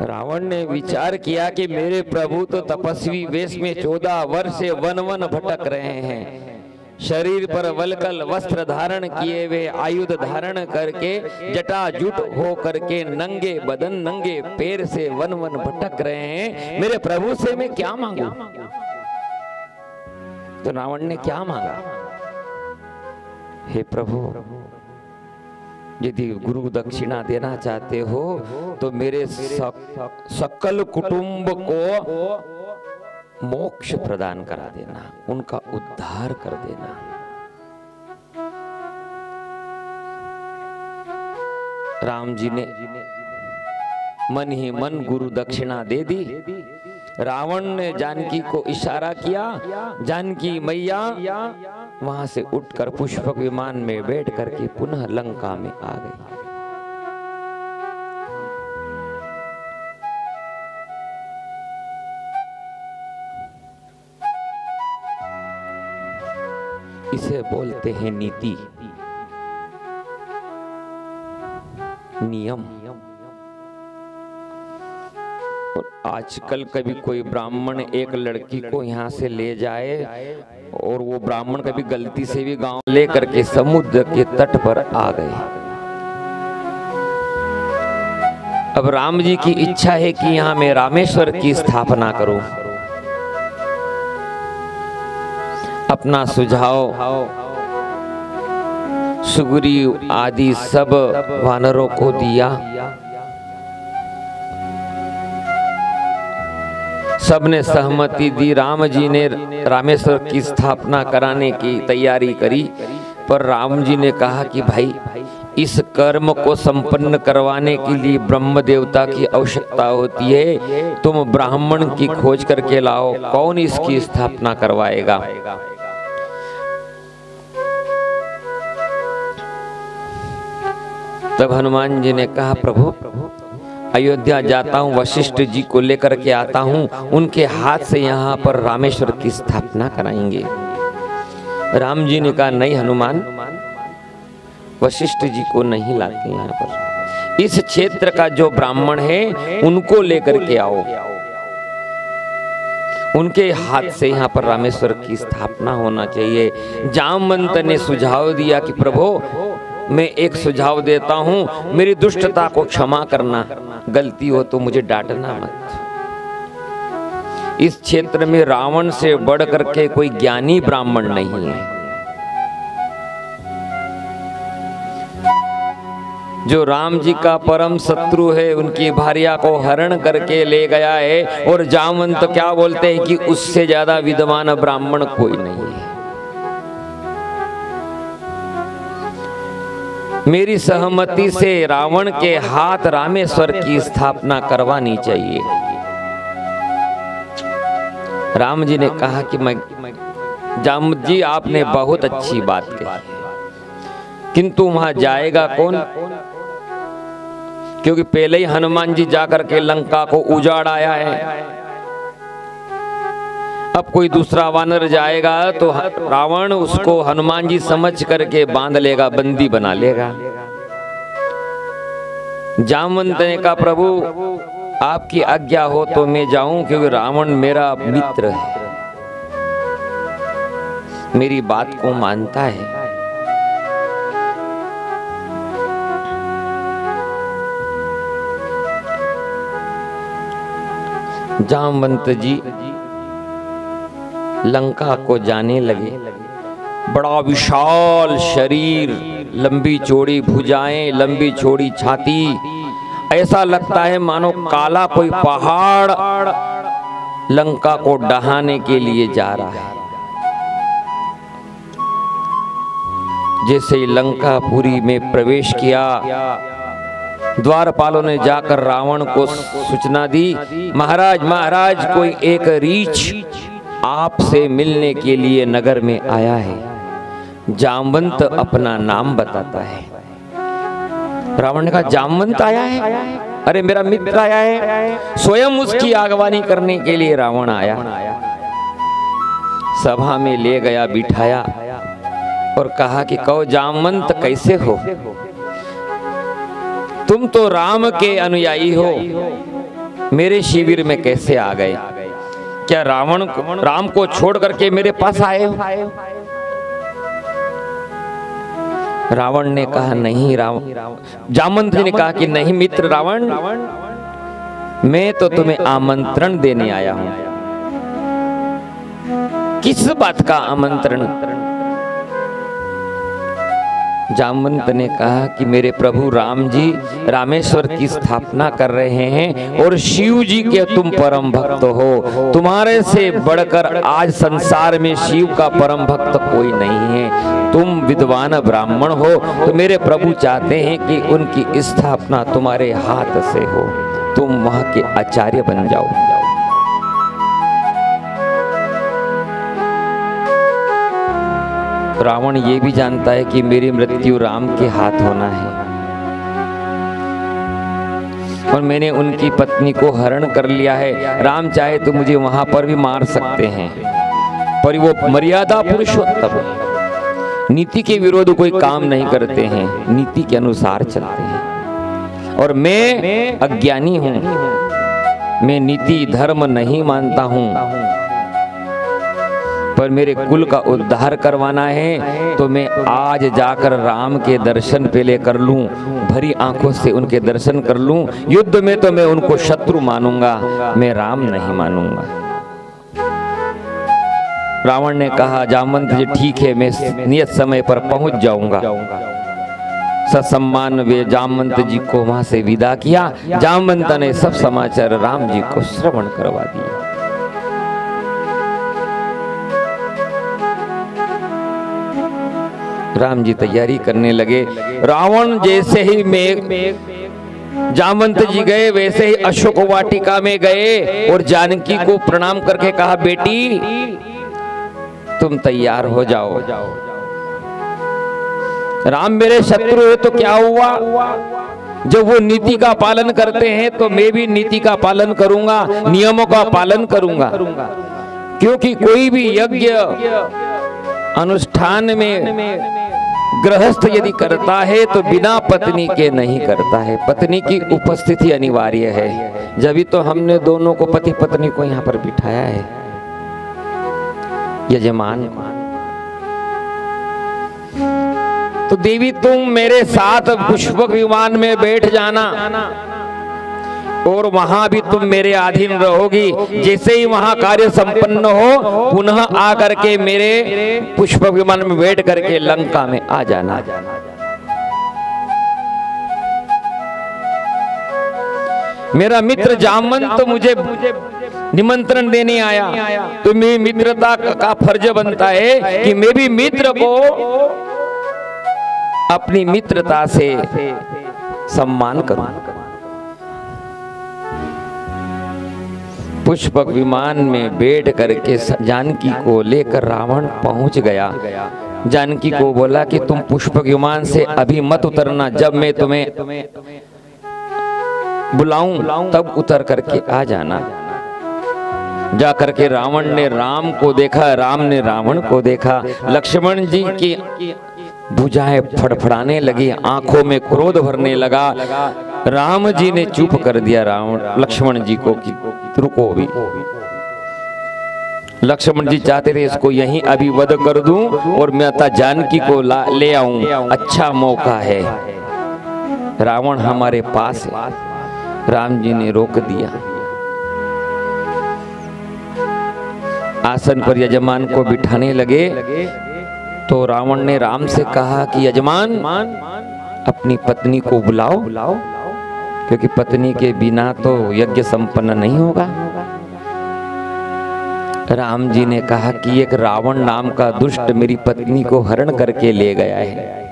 रावण ने विचार किया कि मेरे प्रभु तो तपस्वी वेश में चौदह वर्ष से वन वन भटक रहे हैं। शरीर पर वलकल वस्त्र धारण किए हुए आयुध धारण करके जटा जुट हो करके नंगे बदन, नंगे पैर से वन वन भटक रहे हैं। मेरे प्रभु से मैं क्या मांगू? तो रावण ने क्या मांगा? हे प्रभु यदि गुरु दक्षिणा देना चाहते हो तो मेरे सक, सकल कुटुंब को मोक्ष प्रदान करा देना उनका उद्धार कर देना। राम जी ने मन ही मन गुरु दक्षिणा दे दी। रावण ने जानकी को इशारा किया जानकी मैया वहाँ से उठकर पुष्पक विमान में बैठ करके पुनः लंका में आ गई। इसे बोलते हैं नीति। नियम। और आजकल कभी कोई ब्राह्मण एक लड़की को यहाँ से ले जाए और वो ब्राह्मण कभी गलती से भी गाँव लेकर के समुद्र के तट पर आ गए। अब राम जी की इच्छा है कि यहाँ मैं रामेश्वर की स्थापना करूँ। अपना सुझाव, सुग्रीव आदि सब वानरों को दिया। सबने सहमति दी। राम जी ने रामेश्वर की स्थापना कराने की तैयारी करी, पर राम जी ने कहा कि भाई, इस कर्म को संपन्न करवाने के लिए ब्रह्म देवता की आवश्यकता होती है। तुम ब्राह्मण की खोज करके लाओ, कौन इसकी स्थापना करवाएगा? तब हनुमान जी ने कहा, प्रभु अयोध्या जाता हूँ, वशिष्ठ जी को लेकर के आता हूँ। उनके हाथ से यहाँ पर रामेश्वर की स्थापना कराएँगे। राम जी ने कहा, नहीं हनुमान, वशिष्ठ जी को नहीं लाते यहाँ पर। इस क्षेत्र का जो ब्राह्मण है, उनको लेकर के आओ। उनके हाथ से यहाँ पर रामेश्वर की स्थापना होना चाहिए। जामवंत ने सुझाव दिया कि, प्रभु मैं एक सुझाव देता हूँ, मेरी दुष्टता को क्षमा करना। गलती हो तो मुझे डांटना मत। इस क्षेत्र में रावण से बढ़ करके कोई ज्ञानी ब्राह्मण नहीं है। जो राम जी का परम शत्रु है, उनकी भारिया को हरण करके ले गया है, और जामवंत क्या बोलते हैं कि उससे ज़्यादा विद्वान ब्राह्मण कोई नहीं है। मेरी सहमति से रावण के हाथ रामेश्वर की स्थापना करवानी चाहिए। राम जी ने कहा कि मैं जाम जी आपने बहुत अच्छी बात कही। किंतु वहाँ जाएगा कौन? क्योंकि पहले ही हनुमान जी जाकर के लंका को उजाड़ आया है। अब कोई दूसरा वानर जाएगा तो रावण उसको हनुमान जी समझ करके बाँध लेगा, बंदी बना लेगा। जामवंत ने कहा, प्रभु, आपकी आज्ञा हो तो मैं जाऊँ क्योंकि रावण मेरा मित्र है। मेरी बात को मानता है। जामवंत जी लंका को जाने लगे। बड़ा विशाल शरीर, लंबी चौड़ी भुजाएँ, लंबी चौड़ी छाती। ऐसा लगता है मानो काला कोई पहाड़ लंका को डहाने के लिए जा रहा है। जैसे लंका पुरी में प्रवेश किया, द्वारपालों ने जाकर रावण को सूचना दी, महाराज महाराज, कोई एक रीछ आपसे मिलने के लिए नगर में आया है। जामवंत अपना नाम बताता है। रावण ने कहा, जामवंत आया है? अरे, मेरा मित्र आया है। स्वयं उसकी आगवानी करने के लिए रावण आया। सभा में ले गया, बिठाया और कहा कि, कहो, जामवंत कैसे हो? तुम तो राम के अनुयायी हो। मेरे शिविर में कैसे आ गए? क्या रावण राम को छोड़ करके मेरे पास आए हो? रावण ने कहा, नहीं रावण जामंत ने कहा कि, नहीं मित्र रावण, मैं तो तुम्हें आमंत्रण देने आया हूँ। किस बात का आमंत्रण? जामवंत ने कहा कि मेरे प्रभु राम जी, रामेश्वर की स्थापना कर रहे हैं और शिव जी के तुम परम भक्त हो। तुम्हारे से बढ़कर आज संसार में शिव का परम भक्त कोई नहीं है। तुम विद्वान ब्राह्मण हो तो मेरे प्रभु चाहते हैं कि उनकी स्थापना तुम्हारे हाथ से हो। तुम वहाँ के आचार्य बन जाओ। रावण ये भी जानता है कि मेरी मृत्यु राम के हाथ होना है। और मैंने उनकी पत्नी को हरण कर लिया है। राम चाहे तो मुझे वहाँ पर भी मार सकते हैं। पर वो मर्यादा पुरुषोत्तम। नीति के विरोध कोई काम नहीं करते हैं। नीति के अनुसार चलते हैं। और मैं अज्ञानी हूँ। मैं नीति धर्म नहीं मानता हूँ। पर मेरे कुल का उद्धार करवाना है तो मैं आज जाकर राम के दर्शन पहले कर लूँ, भरी आँखों से उनके दर्शन कर लूँ। युद्ध में तो मैं उनको शत्रु मानूँगा, मैं राम नहीं मानूँगा। रावण ने कहा, जामवंत जी, ठीक है, मैं नियत समय पर पहुँच जाऊँगा। ससम्मान वे जामवंत जी को वहाँ से विदा किया। जामवंत ने सब समाचार राम जी को श्रवण करवा दिया। राम जी तैयारी करने लगे। रावण जैसे ही मैं जामवंत जी गए, वैसे ही अशोक वाटिका में गए और जानकी को प्रणाम करके कहा, बेटी, तुम तैयार हो जाओ। राम मेरे शत्रु है तो क्या हुआ? जब वो नीति का पालन करते हैं तो मैं भी नीति का पालन करूँगा, नियमों का पालन करूँगा। क्योंकि कोई भी यज्ञ अनुष्ठान में गृहस्थ यदि करता है तो बिना पत्नी के नहीं करता है। पत्नी की उपस्थिति अनिवार्य है। जब तो हमने दोनों को पति पत्नी को यहाँ पर बिठाया है। यजमान। तो देवी, तुम मेरे साथ पुष्पक विमान में बैठ जाना। और वहाँ भी तुम मेरे अधीन रहोगी। जैसे ही वहाँ कार्य संपन्न हो पुनः आकर के मेरे पुष्प विमान में बैठ करके लंका में आ जाना। मेरा मित्र जामन तो मुझे निमंत्रण देने आया। तो मेरी मित्रता का फ़र्ज़ बनता है कि मैं भी मित्र को अपनी मित्रता से सम्मान करूँ। पुष्पक विमान में बैठ करके जानकी को लेकर रावण पहुँच गया। जानकी को बोला कि तुम पुष्पक विमान से अभी मत उतरना, जब मैं तुम्हें बुलाऊं, तब उतर करके आ जाना। जा करके रावण ने राम को देखा, राम ने रावण को देखा। लक्ष्मण जी की भुजाएँ फड़फड़ाने लगी, आँखों में क्रोध भरने लगा। राम जी ने चुप कर दिया रावण। लक्ष्मण जी को कि रुको भी लक्ष्मण जी चाहते थे इसको यहीं अभी वध कर दूँ और माता जानकी को ला, ले आऊँ। अच्छा मौका है। रावण हमारे पास है। राम जी ने रोक दिया। आसन पर यजमान को बिठाने लगे। तो रावण ने राम से कहा कि यजमान अपनी पत्नी को बुलाओ बुलाओ। क्योंकि पत्नी के बिना तो यज्ञ संपन्न नहीं होगा। राम जी ने कहा कि एक रावण नाम का दुष्ट मेरी पत्नी को हरण करके ले गया है।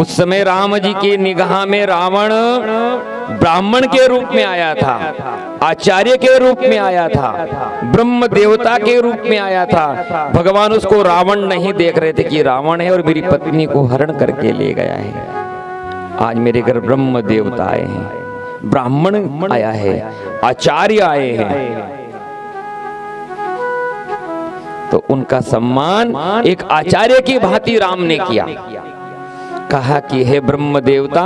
उस समय राम जी की निगाह में रावण ब्राह्मण के रूप में आया था, आचार्य के रूप में आया था, ब्रह्म देवता के रूप में आया था। भगवान उसको रावण नहीं देख रहे थे कि रावण है और मेरी पत्नी को हरण करके ले गया है। आज मेरे घर ब्रह्म देवता आए हैं। ब्राह्मण आया है आचार्य आए हैं। तो उनका सम्मान एक आचार्य की भांति राम ने किया। कहा कि हे ब्रह्म देवता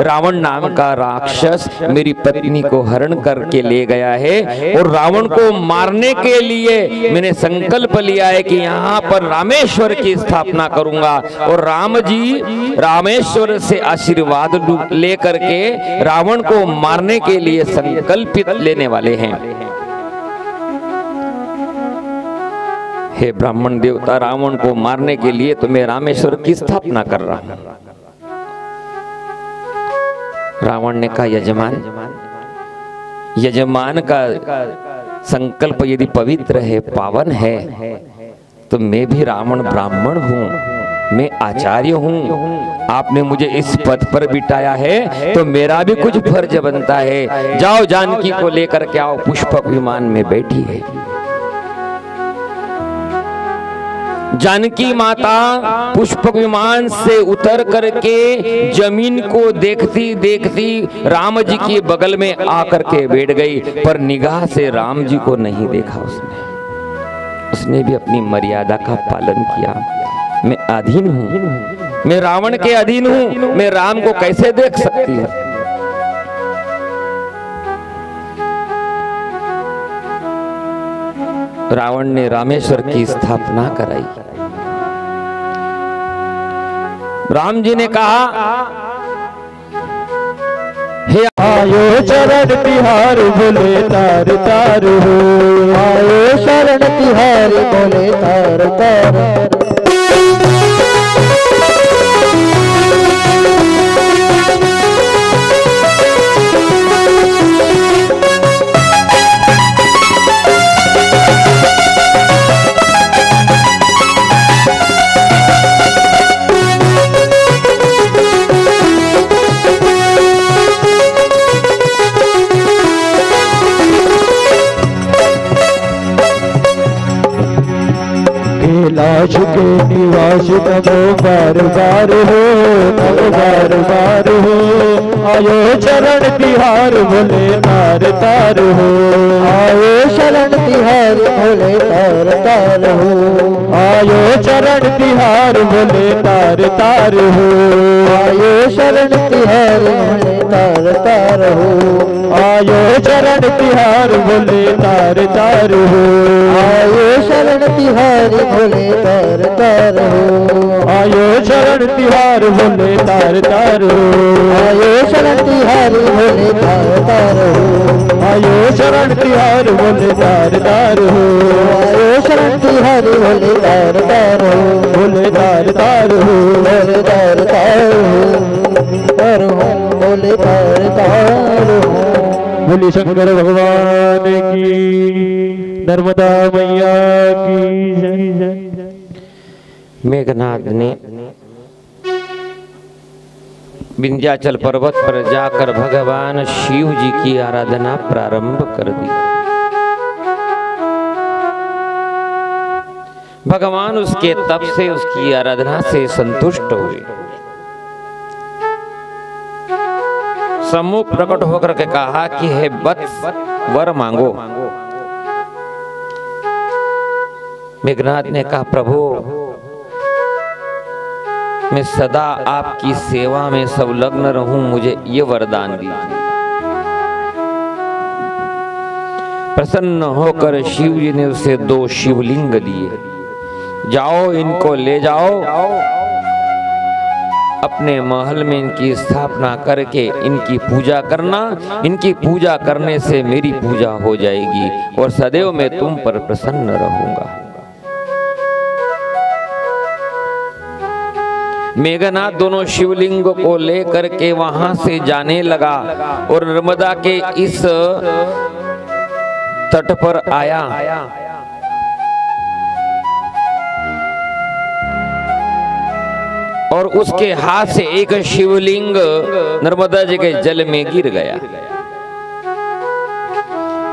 रावण नाम का राक्षस मेरी पत्नी को हरण करके ले गया है और रावण को मारने के लिए मैंने संकल्प लिया है कि यहाँ पर रामेश्वर की स्थापना करूँगा। और राम जी, रामेश्वर से आशीर्वाद लेकर के रावण को मारने के लिए संकल्पित लेने वाले हैं। हे ब्राह्मण देवता, रावण को मारने के लिए तुम्हें रामेश्वर की स्थापना कर रहा हूँ। रावण ने कहा, यजमान यजमान का संकल्प यदि पवित्र है, पावन है तो मैं भी रावण ब्राह्मण हूँ, मैं आचार्य हूँ। आपने मुझे इस पद पर बिठाया है तो मेरा भी कुछ फ़र्ज़ बनता है। जाओ जानकी को लेकर के आओ, पुष्पक विमान में बैठी है। जानकी माता पुष्पक विमान से उतर करके ज़मीन को देखती देखती राम जी के बगल में आकर के बैठ गई, पर निगाह से राम जी को नहीं देखा उसने। उसने भी अपनी मर्यादा का पालन किया। मैं अधीन हूँ। मैं रावण के अधीन हूँ। मैं राम को कैसे देख सकती हूँ? रावण ने रामेश्वर की स्थापना कराई। राम जी ने कहा, हे आयो चरण तिहार बोले तार तार हो। आयो शरण तिहार बोले तार तार कैलाश के निवास तबो बार बार हो तब बार बार हो। आयो चरण तिहार भोले तार तार हो। आयो शरण तिहार भोले तार तार हो। आयो चरण तिहार भोले तार तार हो। आयो शरण तिहार बोले तार तार हो। आयो चरण तिहार भोले तार तार हो। आयो शरण तिहार भोले तार तार हो। आयो चरण तिहार भोले तार तार हो। आयो शरण तिहारी बोले तार तार हो। आयो शरण तिहार बोले तार तार हो। आयो शरण तिहारी बोले तार तार हो। बोले तार तार हो। बोले तार तार हो। तार हो बोले तार तार हो। बोली शंकर भगवान की नर्मदा मैया की। जय मेघनाथ ने विंध्याचल पर्वत पर जाकर भगवान शिव जी की आराधना प्रारंभ कर दी। भगवान उसके तप से, उसकी आराधना से संतुष्ट हुए। सम्मुख प्रकट होकर के कहा कि, हे वत्स वर मांगो। मेघनाथ ने कहा, प्रभु मैं सदा आपकी सेवा में संलग्न रहूँ, मुझे ये वरदान दीजिए। प्रसन्न होकर शिव जी ने उसे दो शिवलिंग दिए। जाओ, इनको ले जाओ। अपने महल में इनकी स्थापना करके इनकी पूजा करना, इनकी पूजा करने से मेरी पूजा हो जाएगी और सदैव मैं तुम पर प्रसन्न रहूँगा। मेघनाथ दोनों शिवलिंग को लेकर के वहाँ से जाने लगा और नर्मदा के इस तट पर आया। और उसके हाथ से एक शिवलिंग नर्मदा जी के जल में गिर गया।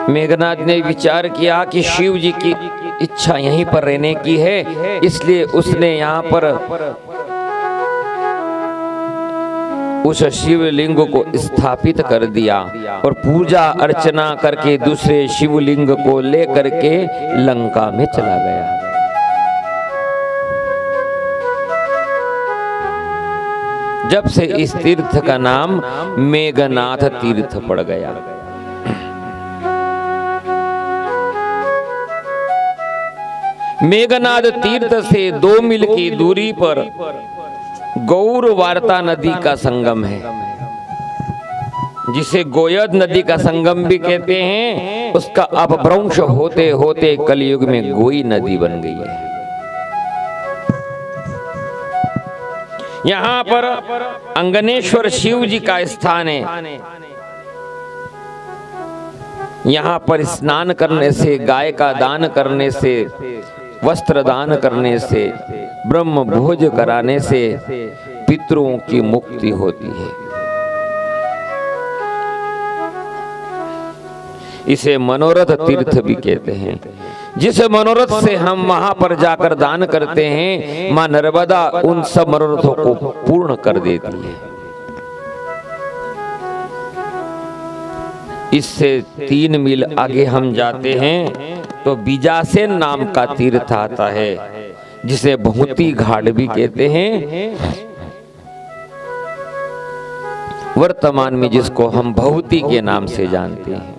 मेघनाथ ने विचार किया कि शिव जी की इच्छा यहीं पर रहने की है, इसलिए उसने यहाँ पर उस शिवलिंग को स्थापित कर दिया और पूजा अर्चना करके दूसरे शिवलिंग को लेकर के लंका में चला गया। जब से इस तीर्थ का नाम मेघनाथ तीर्थ पड़ गया। मेघनाथ तीर्थ से दो मील की दूरी पर गौर वार्ता नदी का संगम है। जिसे गोयद नदी का संगम भी कहते हैं, उसका अपभ्रंश होते होते कलयुग में गोई नदी बन गई है। यहाँ पर अंगनेश्वर शिव जी का स्थान है। यहाँ पर स्नान करने से, गाय का दान करने से, वस्त्र दान करने से ब्रह्म भोज कराने से पितरों की मुक्ति होती है। इसे मनोरथ तीर्थ भी कहते हैं। जिस मनोरथ से हम वहाँ पर जाकर दान करते हैं, माँ नर्मदा उन सब मनोरथों को पूर्ण कर देती है। इससे तीन मील आगे हम जाते हैं तो बीजासेन नाम का तीर्थ आता है। जिसे बहुती घाट भी कहते हैं। वर्तमान में जिसको हम बहुती के नाम से जानते हैं।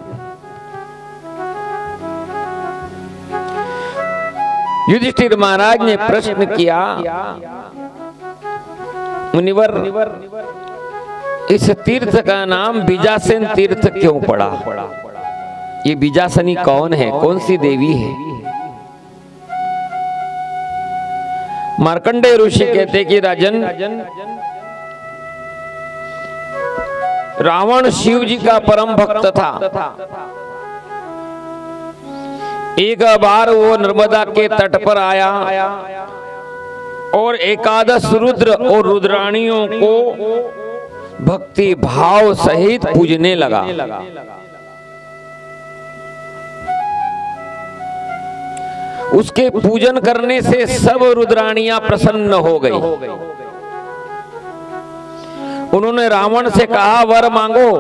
युधिष्ठिर महाराज ने प्रश्न किया मुनिवर इस तीर्थ का नाम बीजासन तीर्थ क्यों पड़ा? ये बीजासनी कौन है? कौन सी देवी है? मार्कंडे ऋषि कहते कि राजन। रावण शिव जी का परम भक्त था। एक बार वो नर्मदा के तट पर आया और एकादश रुद्र और रुद्राणियों को भक्ति भाव सहित पूजने लगा। उसके पूजन करने से सब रुद्राणियाँ प्रसन्न हो गई। उन्होंने रावण से कहा, वर मांगो।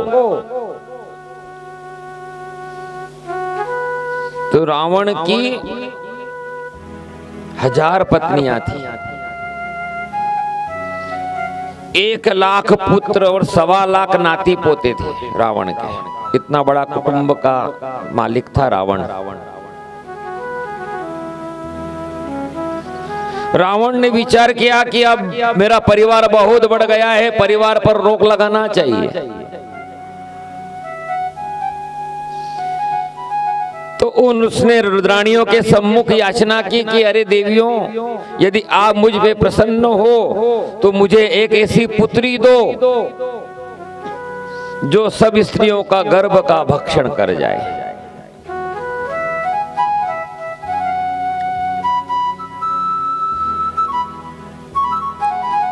तो रावण की हज़ार पत्नियाँ थी। एक लाख पुत्र और सवा लाख नाती पोते थे रावण के। इतना बड़ा कुटुंब का मालिक था रावण रावण। ने विचार किया कि अब मेरा परिवार बहुत बढ़ गया है, परिवार पर रोक लगाना चाहिए। तो उन उसने रुद्राणियों के सम्मुख याचना की कि अरे देवियों, यदि आप मुझ पे प्रसन्न हो तो मुझे एक ऐसी पुत्री दो, जो सब स्त्रियों का गर्भ का भक्षण कर जाए।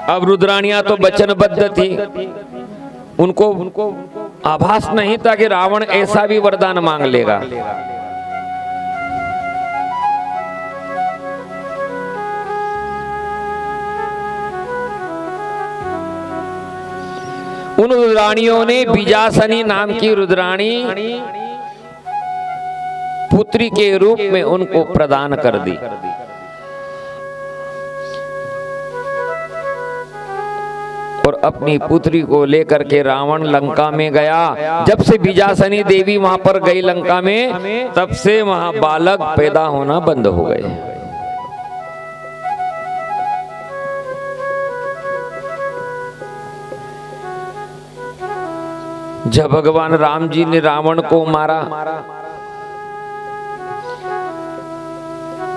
अब रुद्राणियाँ तो वचनबद्ध थी। उनको उनको आभास नहीं था कि रावण ऐसा भी वरदान मांग लेगा। उन रुद्राणियों ने बीजासनी नाम की रुद्राणी पुत्री के रूप में उनको प्रदान कर दी। और अपनी पुत्री को लेकर के रावण लंका में गया। जब से बीजासनी देवी वहाँ पर गई लंका में, तब से वहाँ बालक पैदा होना बंद हो गए। जब भगवान राम जी ने रावण को मारा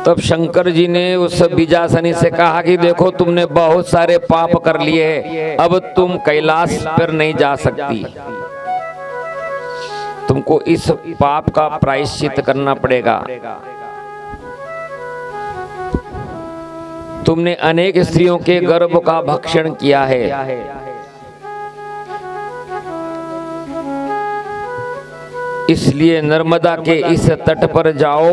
तब शंकर जी ने उस बीजासनी से कहा कि देखो, तुमने बहुत सारे पाप कर लिए हैं। अब तुम कैलाश पर नहीं जा सकती। तुमको इस पाप का प्रायश्चित करना पड़ेगा। तुमने अनेक स्त्रियों के गर्भ का भक्षण किया है। इसलिए नर्मदा के इस तट पर जाओ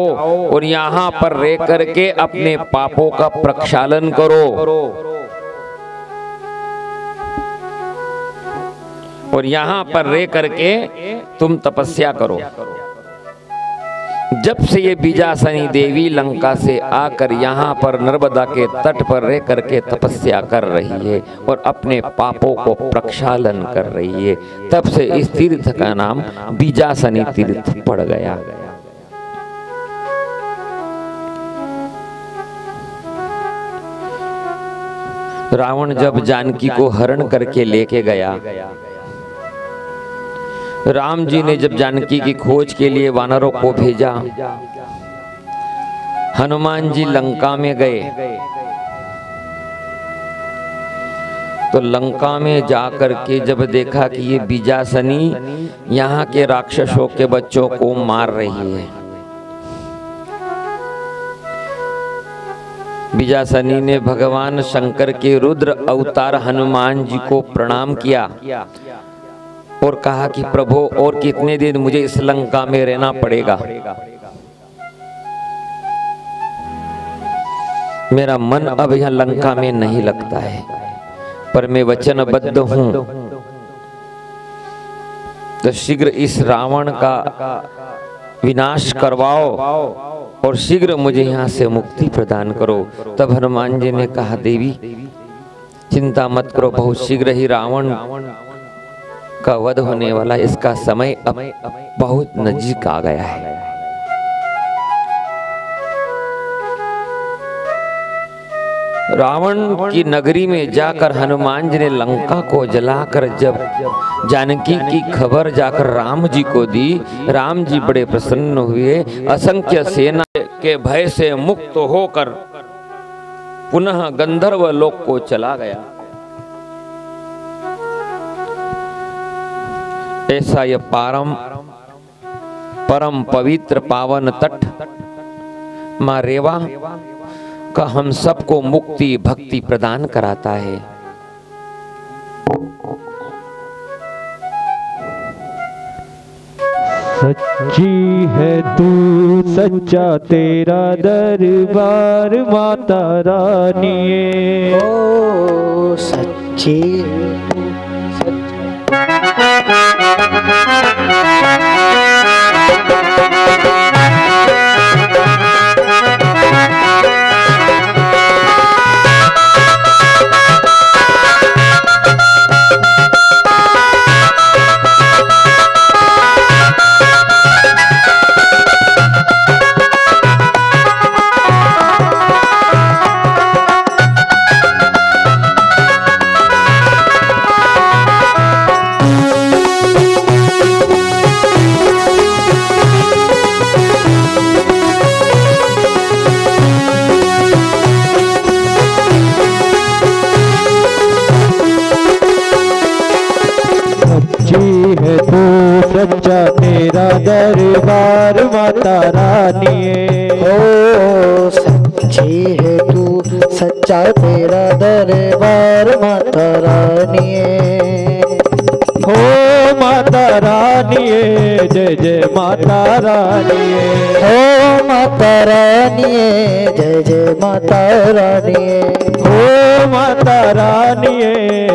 और यहाँ पर रह करके अपने पापों का प्रक्षालन करो। और यहाँ पर रह करके तुम तपस्या करो। जब से ये बीजा बीजासनी देवी लंका से आकर यहाँ पर नर्मदा के तट पर रह करके तपस्या कर रही है और अपने पापों को प्रक्षालन कर रही है, तब से इस तीर्थ का नाम बीजा बीजासनी तीर्थ पड़ गया। रावण जब जानकी को हरण करके लेके गया राम जी ने जब जानकी की खोज के लिए वानरों को भेजा, हनुमान जी लंका में गए। तो लंका में जाकर के जब देखा कि ये बीजासनी यहाँ के राक्षसों के बच्चों को मार रही है विजासनी ने भगवान शंकर के रुद्र अवतार हनुमान जी को प्रणाम किया। और कहा कि प्रभु, और कितने दिन मुझे इस लंका में रहना पड़ेगा? मेरा मन अब यह लंका में नहीं लगता है, पर मैं वचनबद्ध हूँ। तो शीघ्र इस रावण का विनाश करवाओ और शीघ्र मुझे यहाँ से मुक्ति प्रदान करो। तब हनुमान जी ने कहा, देवी, चिंता मत करो, बहुत शीघ्र ही रावण का वध होने वाला इसका समय अब बहुत नजीक आ गया है। रावण की नगरी में जाकर हनुमान जी ने लंका को जलाकर जब जानकी की खबर जाकर राम जी को दी, राम जी बड़े प्रसन्न हुए। असंख्य सेना के भय से मुक्त होकर पुनः गंधर्व लोक को चला गया। ऐसा यह पारम परम पवित्र पावन तट। माँ रेवा का हम सबको मुक्ति भक्ति प्रदान कराता है। सच्ची है तू सच्चा तेरा दरबार माता रानी ओ सच्ची सच्ची तेरा दरबार माता रानी हो। सच्ची है तू सच्चा तेरा दरबार माता रानी हो माता रानी जय जय माता रानी हो माता रानी जय जय माता रानी हो माता रानी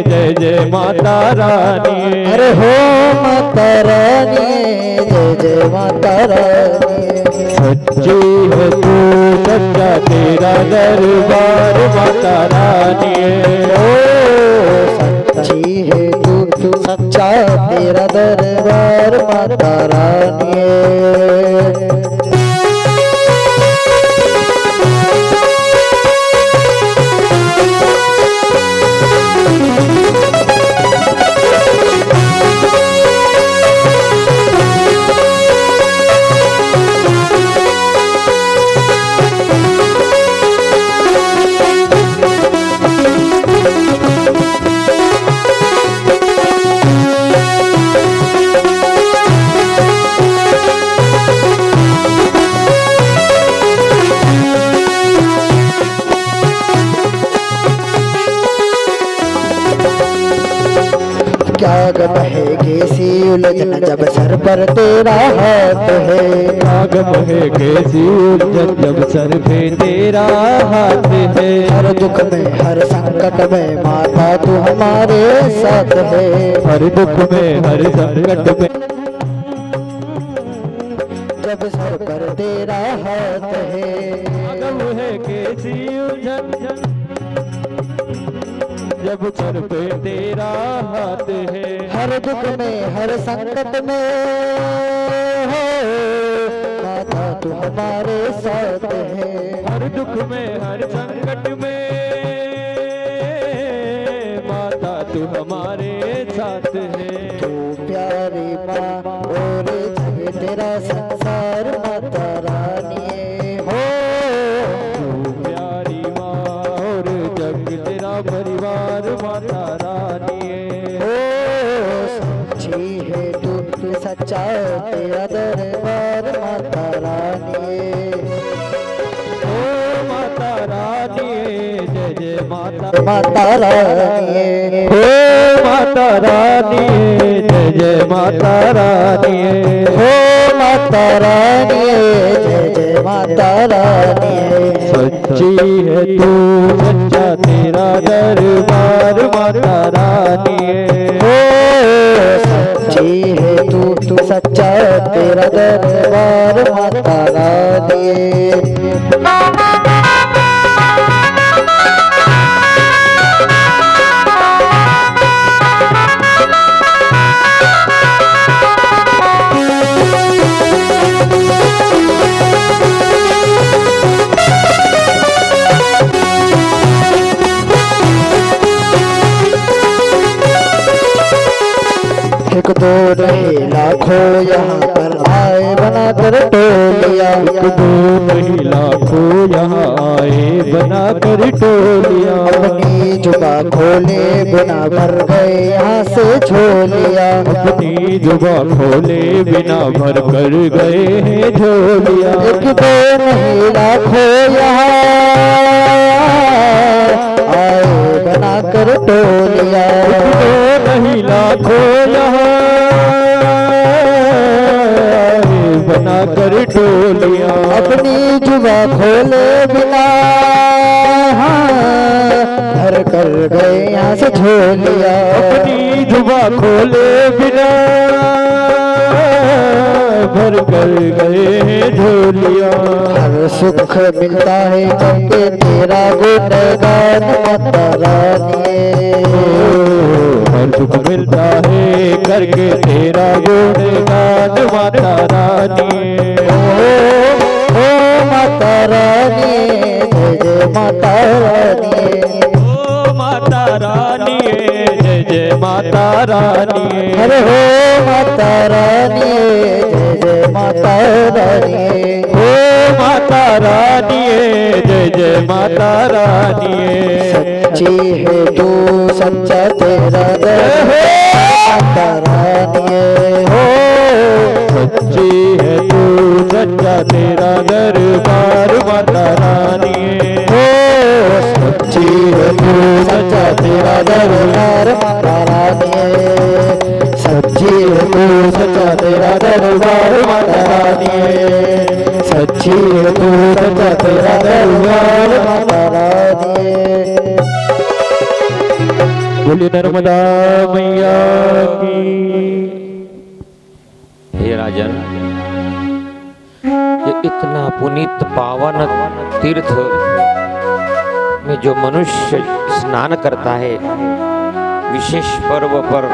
जय जय माता रानी अरे हो माता रानी जय जय माता रानी सच्ची है तू सच्चा तेरा दरबार माता रानी ओ सच्ची है सच्चा तेरा दरबार माता रानी क्या गम है कैसी उलझन जब सर पर तेरा हाथ है। आगम है कैसी उलझन जब सर पे तेरा हाथ है। हर दुख में हर संकट में माता तू हमारे साथ है। हर दुख में हर संकट में। जब सर पर तेरा हाथ है। है कैसी उलझन जब सर पे तेरा हाथ है हर दुख में, हर संकट में हो। माता तू हमारे साथ है। हर दुख में, हर संकट में माता रानी हो माता रानी जय जय माता रानी हो माता रानी जय जय माता रानी सच्ची है तू सच्चा तेरा दरबार माता रानी हो सच्ची है तू तू सच्चा तेरा दरबार माता रानी। एक दो रहे लाखों यहाँ पर आए बना कर टोलिया। एक दो नहीं लाखों यहाँ आए बना कर टोलिया। अपनी जुबा खोले बिना भर गए यहाँ से झोलिया। अपनी जुबा खोले बिना भर कर गए हैं झोलिया। एक दो नहीं लाखों यहाँ आए बना कर टोलिया नहीं लाखों यहाँ बना कर टोलिया अपनी जुबा खोले बिना। भर कर गए यहाँ से झोलिया। अपनी जुबा खोले बिना। भर कर गए झोलिया। हर सुख मिलता है करके तेरा गुणगान माता रानी हर सुख मिलता है करके तेरा गुणगान माता रानी। ओ, माता रानी जय माता रानी। ओ माता रानी जय जय माता रानी। हरे हो माता रानी जय जय माता रानी। ओ माता रानी जय जय माता रानी। सच्ची है तू सच्चा तेरा तेरा दरबार माता रानी हो। सच्ची तू सच्चा तेरा दरबार माता रानी सच्ची तू सच्चा तेरा दरबार माता रानी सच्ची तू सच्चा तेरा दरबार माता रानी बोली नर्मदा मैया की। इतना पुनीत पावन तीर्थ में जो मनुष्य स्नान करता है, विशेष पर्व पर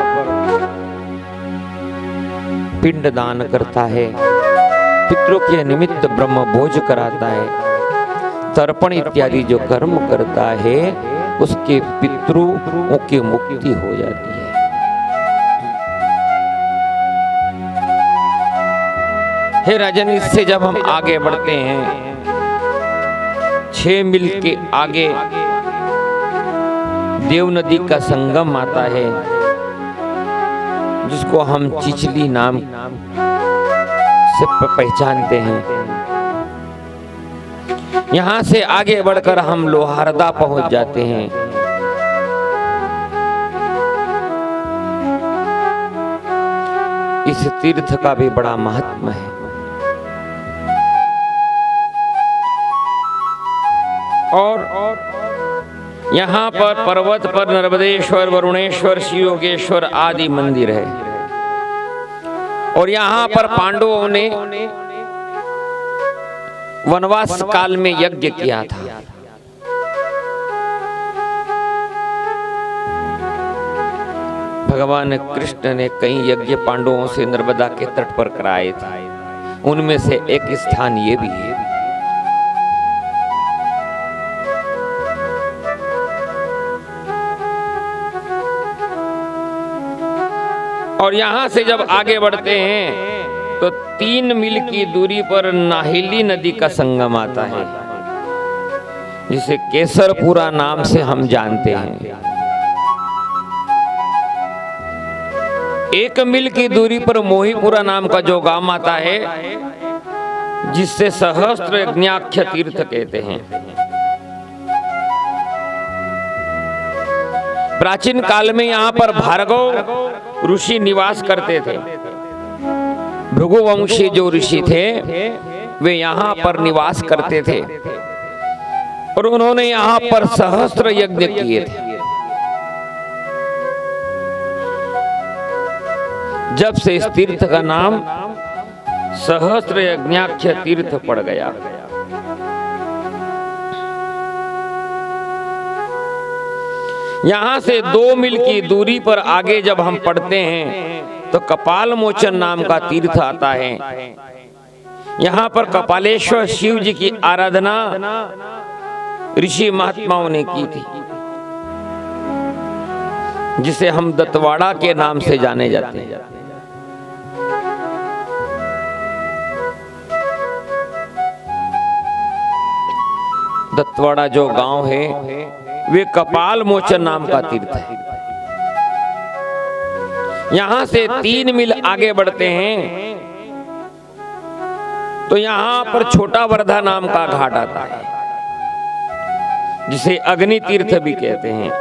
पिंड दान करता है, पितरों के निमित्त ब्रह्म भोज कराता है, तर्पण इत्यादि जो कर्म करता है, उसके पितरों की मुक्ति हो जाती है। हे राजन, इससे जब हम आगे बढ़ते हैं, छह मील के आगे देव नदी का संगम आता है, जिसको हम चिचली नाम से पहचानते हैं। यहाँ से आगे बढ़कर हम लोहारदा पहुँच जाते हैं। इस तीर्थ का भी बड़ा महत्व है। और यहाँ पर पर्वत पर नर्मदेश्वर, वरुणेश्वर शिव योगेश्वर आदि मंदिर है। और यहाँ पर पांडवों ने वनवास काल में यज्ञ किया था। भगवान कृष्ण ने कई यज्ञ पांडवों से नर्मदा के तट पर कराए थे। उनमें से एक स्थान ये भी है। और यहाँ से जब आगे बढ़ते हैं तो तीन मील की दूरी पर नाहिली नदी का संगम आता है, जिसे केसरपुरा नाम से हम जानते हैं। एक मील की दूरी पर मोहीपुरा नाम का जो गाँव आता है जिससे सहस्त्र यज्ञाख्य तीर्थ कहते हैं। प्राचीन काल में यहाँ पर भार्गव ऋषि निवास करते थे। भृगुवंशी जो ऋषि थे, वे यहाँ पर निवास करते थे। और उन्होंने यहाँ पर सहस्त्र यज्ञ किए थे। जब से इस तीर्थ का नाम सहस्त्र यज्ञाख्य तीर्थ पड़ गया। यहाँ से दो मील की दूरी पर आगे जब हम पढ़ते हैं तो कपाल मोचन नाम का तीर्थ आता है। यहाँ पर कपालेश्वर शिव जी की आराधना ऋषि महात्माओं ने की थी जिसे हम दत्तवाड़ा के नाम से जाने जाते हैं। दत्तवाड़ा जो गाँव है वे कपाल मोचन नाम का तीर्थ है। यहाँ से तीन मील आगे बढ़ते हैं। तो यहाँ पर छोटा वर्धा नाम का घाट आता है जिसे अग्नि तीर्थ भी कहते हैं।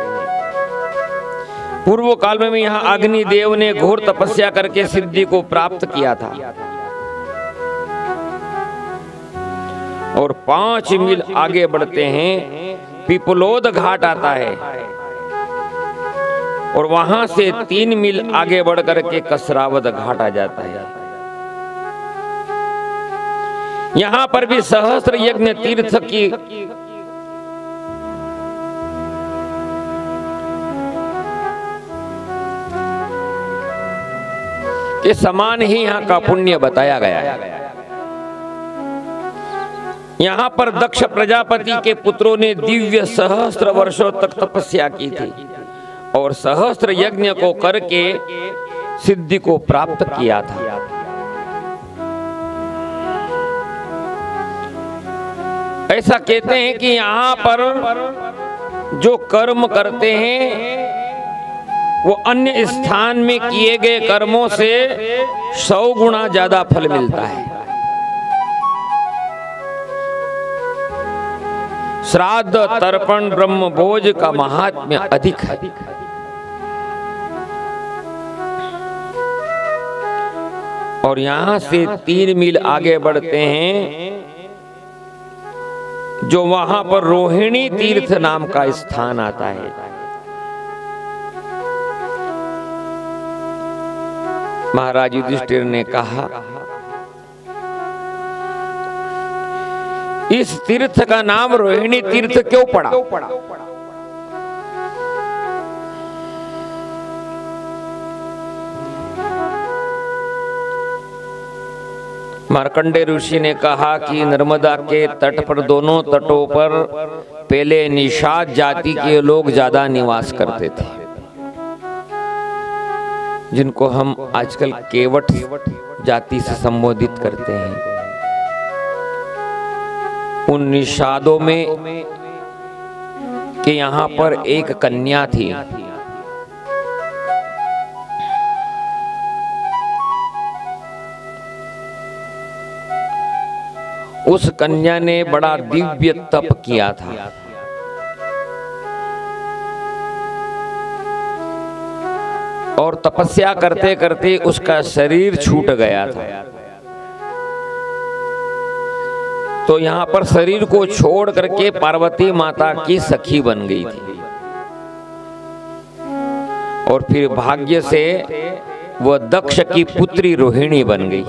पूर्व काल में यहाँ अग्नि देव ने घोर तपस्या करके सिद्धि को प्राप्त किया था। और पाँच मील आगे बढ़ते हैं। पिपलोद घाट आता है। और वहाँ से तीन मील आगे बढ़ करके कसरावत घाट आ जाता है। यहाँ पर भी सहस्त्र यज्ञ तीर्थ की के समान ही यहाँ का पुण्य बताया गया है। यहाँ पर दक्ष प्रजापति के पुत्रों ने दिव्य सहस्त्र वर्षों तक तपस्या की थी और सहस्त्र यज्ञ को करके सिद्धि को प्राप्त किया था। ऐसा कहते हैं कि यहाँ पर जो कर्म करते हैं, वो अन्य स्थान में किए गए कर्मों से सौ गुना ज़्यादा फल मिलता है। श्राद्ध तर्पण ब्रह्म भोज का महात्म्य अधिक है। और यहाँ से तीन मील आगे बढ़ते हैं, जो वहाँ पर रोहिणी तीर्थ नाम का स्थान आता है। महाराज युधिष्ठिर ने कहा इस तीर्थ का नाम रोहिणी तीर्थ क्यों पड़ा? मार्कंडे ऋषि ने कहा कि नर्मदा के तट पर दोनों तटों पर पहले निषाद जाति के लोग ज़्यादा निवास करते थे, जिनको हम आजकल केवट जाति से संबोधित करते हैं। उन निषादों में कि यहाँ पर एक कन्या थी। उस कन्या ने बड़ा दिव्य तप किया था। और तपस्या करते करते उसका शरीर छूट गया था। तो यहाँ पर शरीर को छोड़ करके पार्वती माता की सखी बन गई थी। और फिर भाग्य से वह दक्ष की पुत्री रोहिणी बन गई।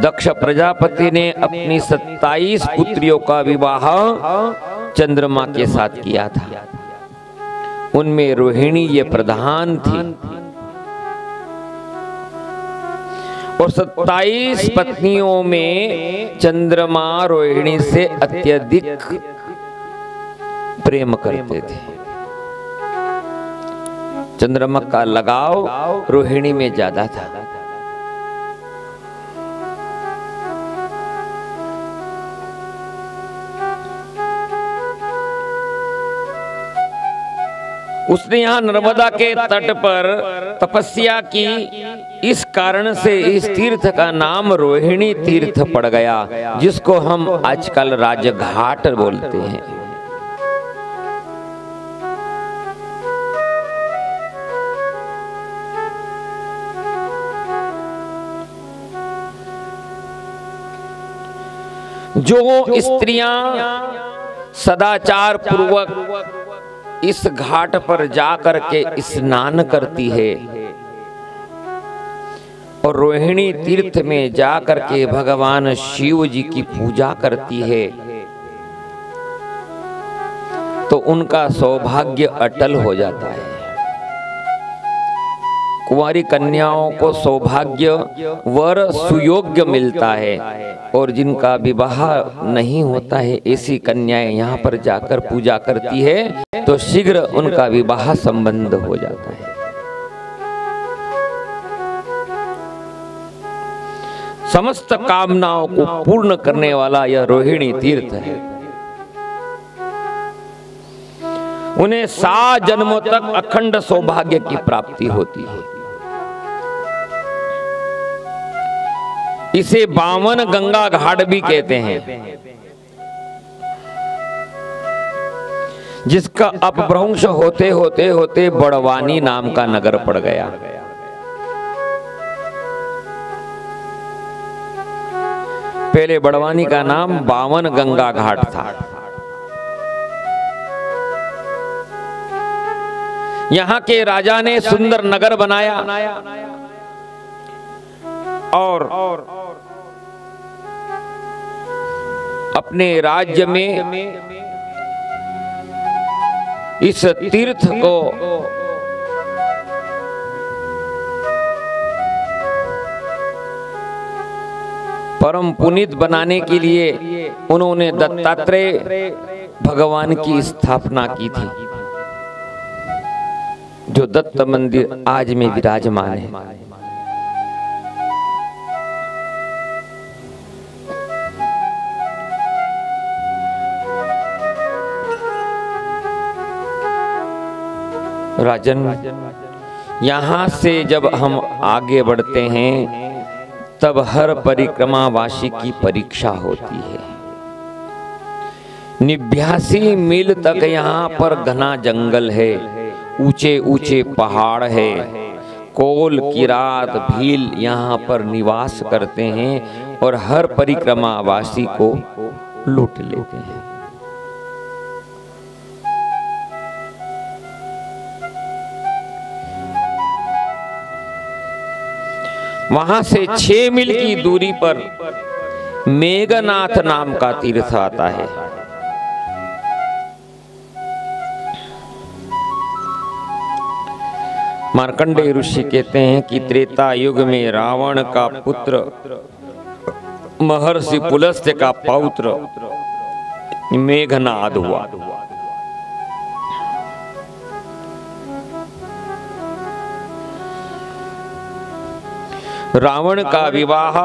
दक्ष प्रजापति ने अपनी सत्ताईस पुत्रियों का विवाह चंद्रमा के साथ किया था। उनमें रोहिणी ये प्रधान थी। और सत्ताईस पत्नियों में चंद्रमा रोहिणी से अत्यधिक प्रेम करते थे। चंद्रमा का लगाव रोहिणी में ज़्यादा था। उसने यहाँ नर्मदा के तट पर तपस्या की। इस कारण से इस तीर्थ का नाम रोहिणी तीर्थ पड़ गया जिसको हम आजकल राजघाट बोलते हैं। जो स्त्रियाँ सदाचार पूर्वक इस घाट पर जाकर के स्नान करती है। और रोहिणी तीर्थ में जाकर के भगवान शिव जी की पूजा करती है। तो उनका सौभाग्य अटल हो जाता है। कुंवारी कन्याओं को सौभाग्य, वर सुयोग्य मिलता है और जिनका विवाह नहीं होता है, ऐसी कन्याएँ यहाँ पर जाकर पूजा करती है तो शीघ्र उनका विवाह संबंध हो जाता है। समस्त कामनाओं को पूर्ण करने वाला यह रोहिणी तीर्थ है। उन्हें सात जन्मों तक अखंड सौभाग्य की प्राप्ति होती है। इसे बावन गंगा घाट भी कहते हैं। जिसका अपभ्रंश होते होते होते बड़वानी नाम का नगर पड़ गया। पहले बड़वानी का नाम बावन गंगा घाट था। यहाँ के राजा ने सुंदर नगर बनाया और अपने राज्य में इस तीर्थ को परम पुनित बनाने के लिए उन्होंने दत्तात्रेय भगवान की स्थापना की थी, जो दत्त मंदिर आज में विराजमान है। राजन, यहाँ से जब हम आगे बढ़ते हैं, तब हर परिक्रमा वासी की परीक्षा होती है। निभ्यासी मील तक यहाँ पर घना जंगल है ऊँचे ऊँचे पहाड़ है, कोल किरात भील यहाँ पर निवास करते हैं और हर परिक्रमा वासी को लूट लेते हैं। वहाँ से छह मील की दूरी पर मेघनाथ नाम का तीर्थ आता है। मार्कंडे ऋषि कहते हैं कि त्रेता युग में रावण का पुत्र महर्षि पुलस्त्य का पौत्र मेघनाद हुआ। रावण का विवाह,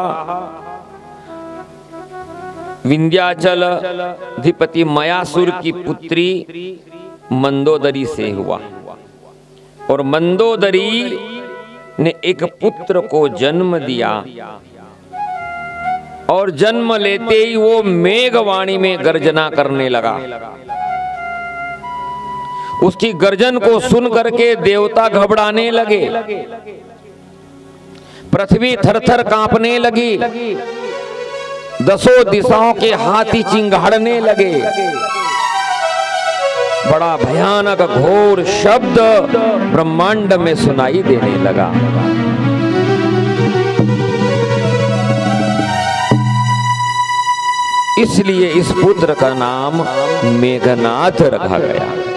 विंध्याचल अधिपति मयासुर की पुत्री मंदोदरी से हुआ। और मंदोदरी ने एक पुत्र को जन्म दिया। और जन्म लेते ही वो मेघवाणी में गर्जना करने लगा। उसकी गर्जन को सुन करके देवता घबराने लगे। पृथ्वी थर थर कांपने लगी। दसों दिशाओं के हाथी चिंगाड़ने लगे। बड़ा भयानक घोर शब्द ब्रह्मांड में सुनाई देने लगा। इसलिए इस पुत्र का नाम मेघनाथ रखा गया।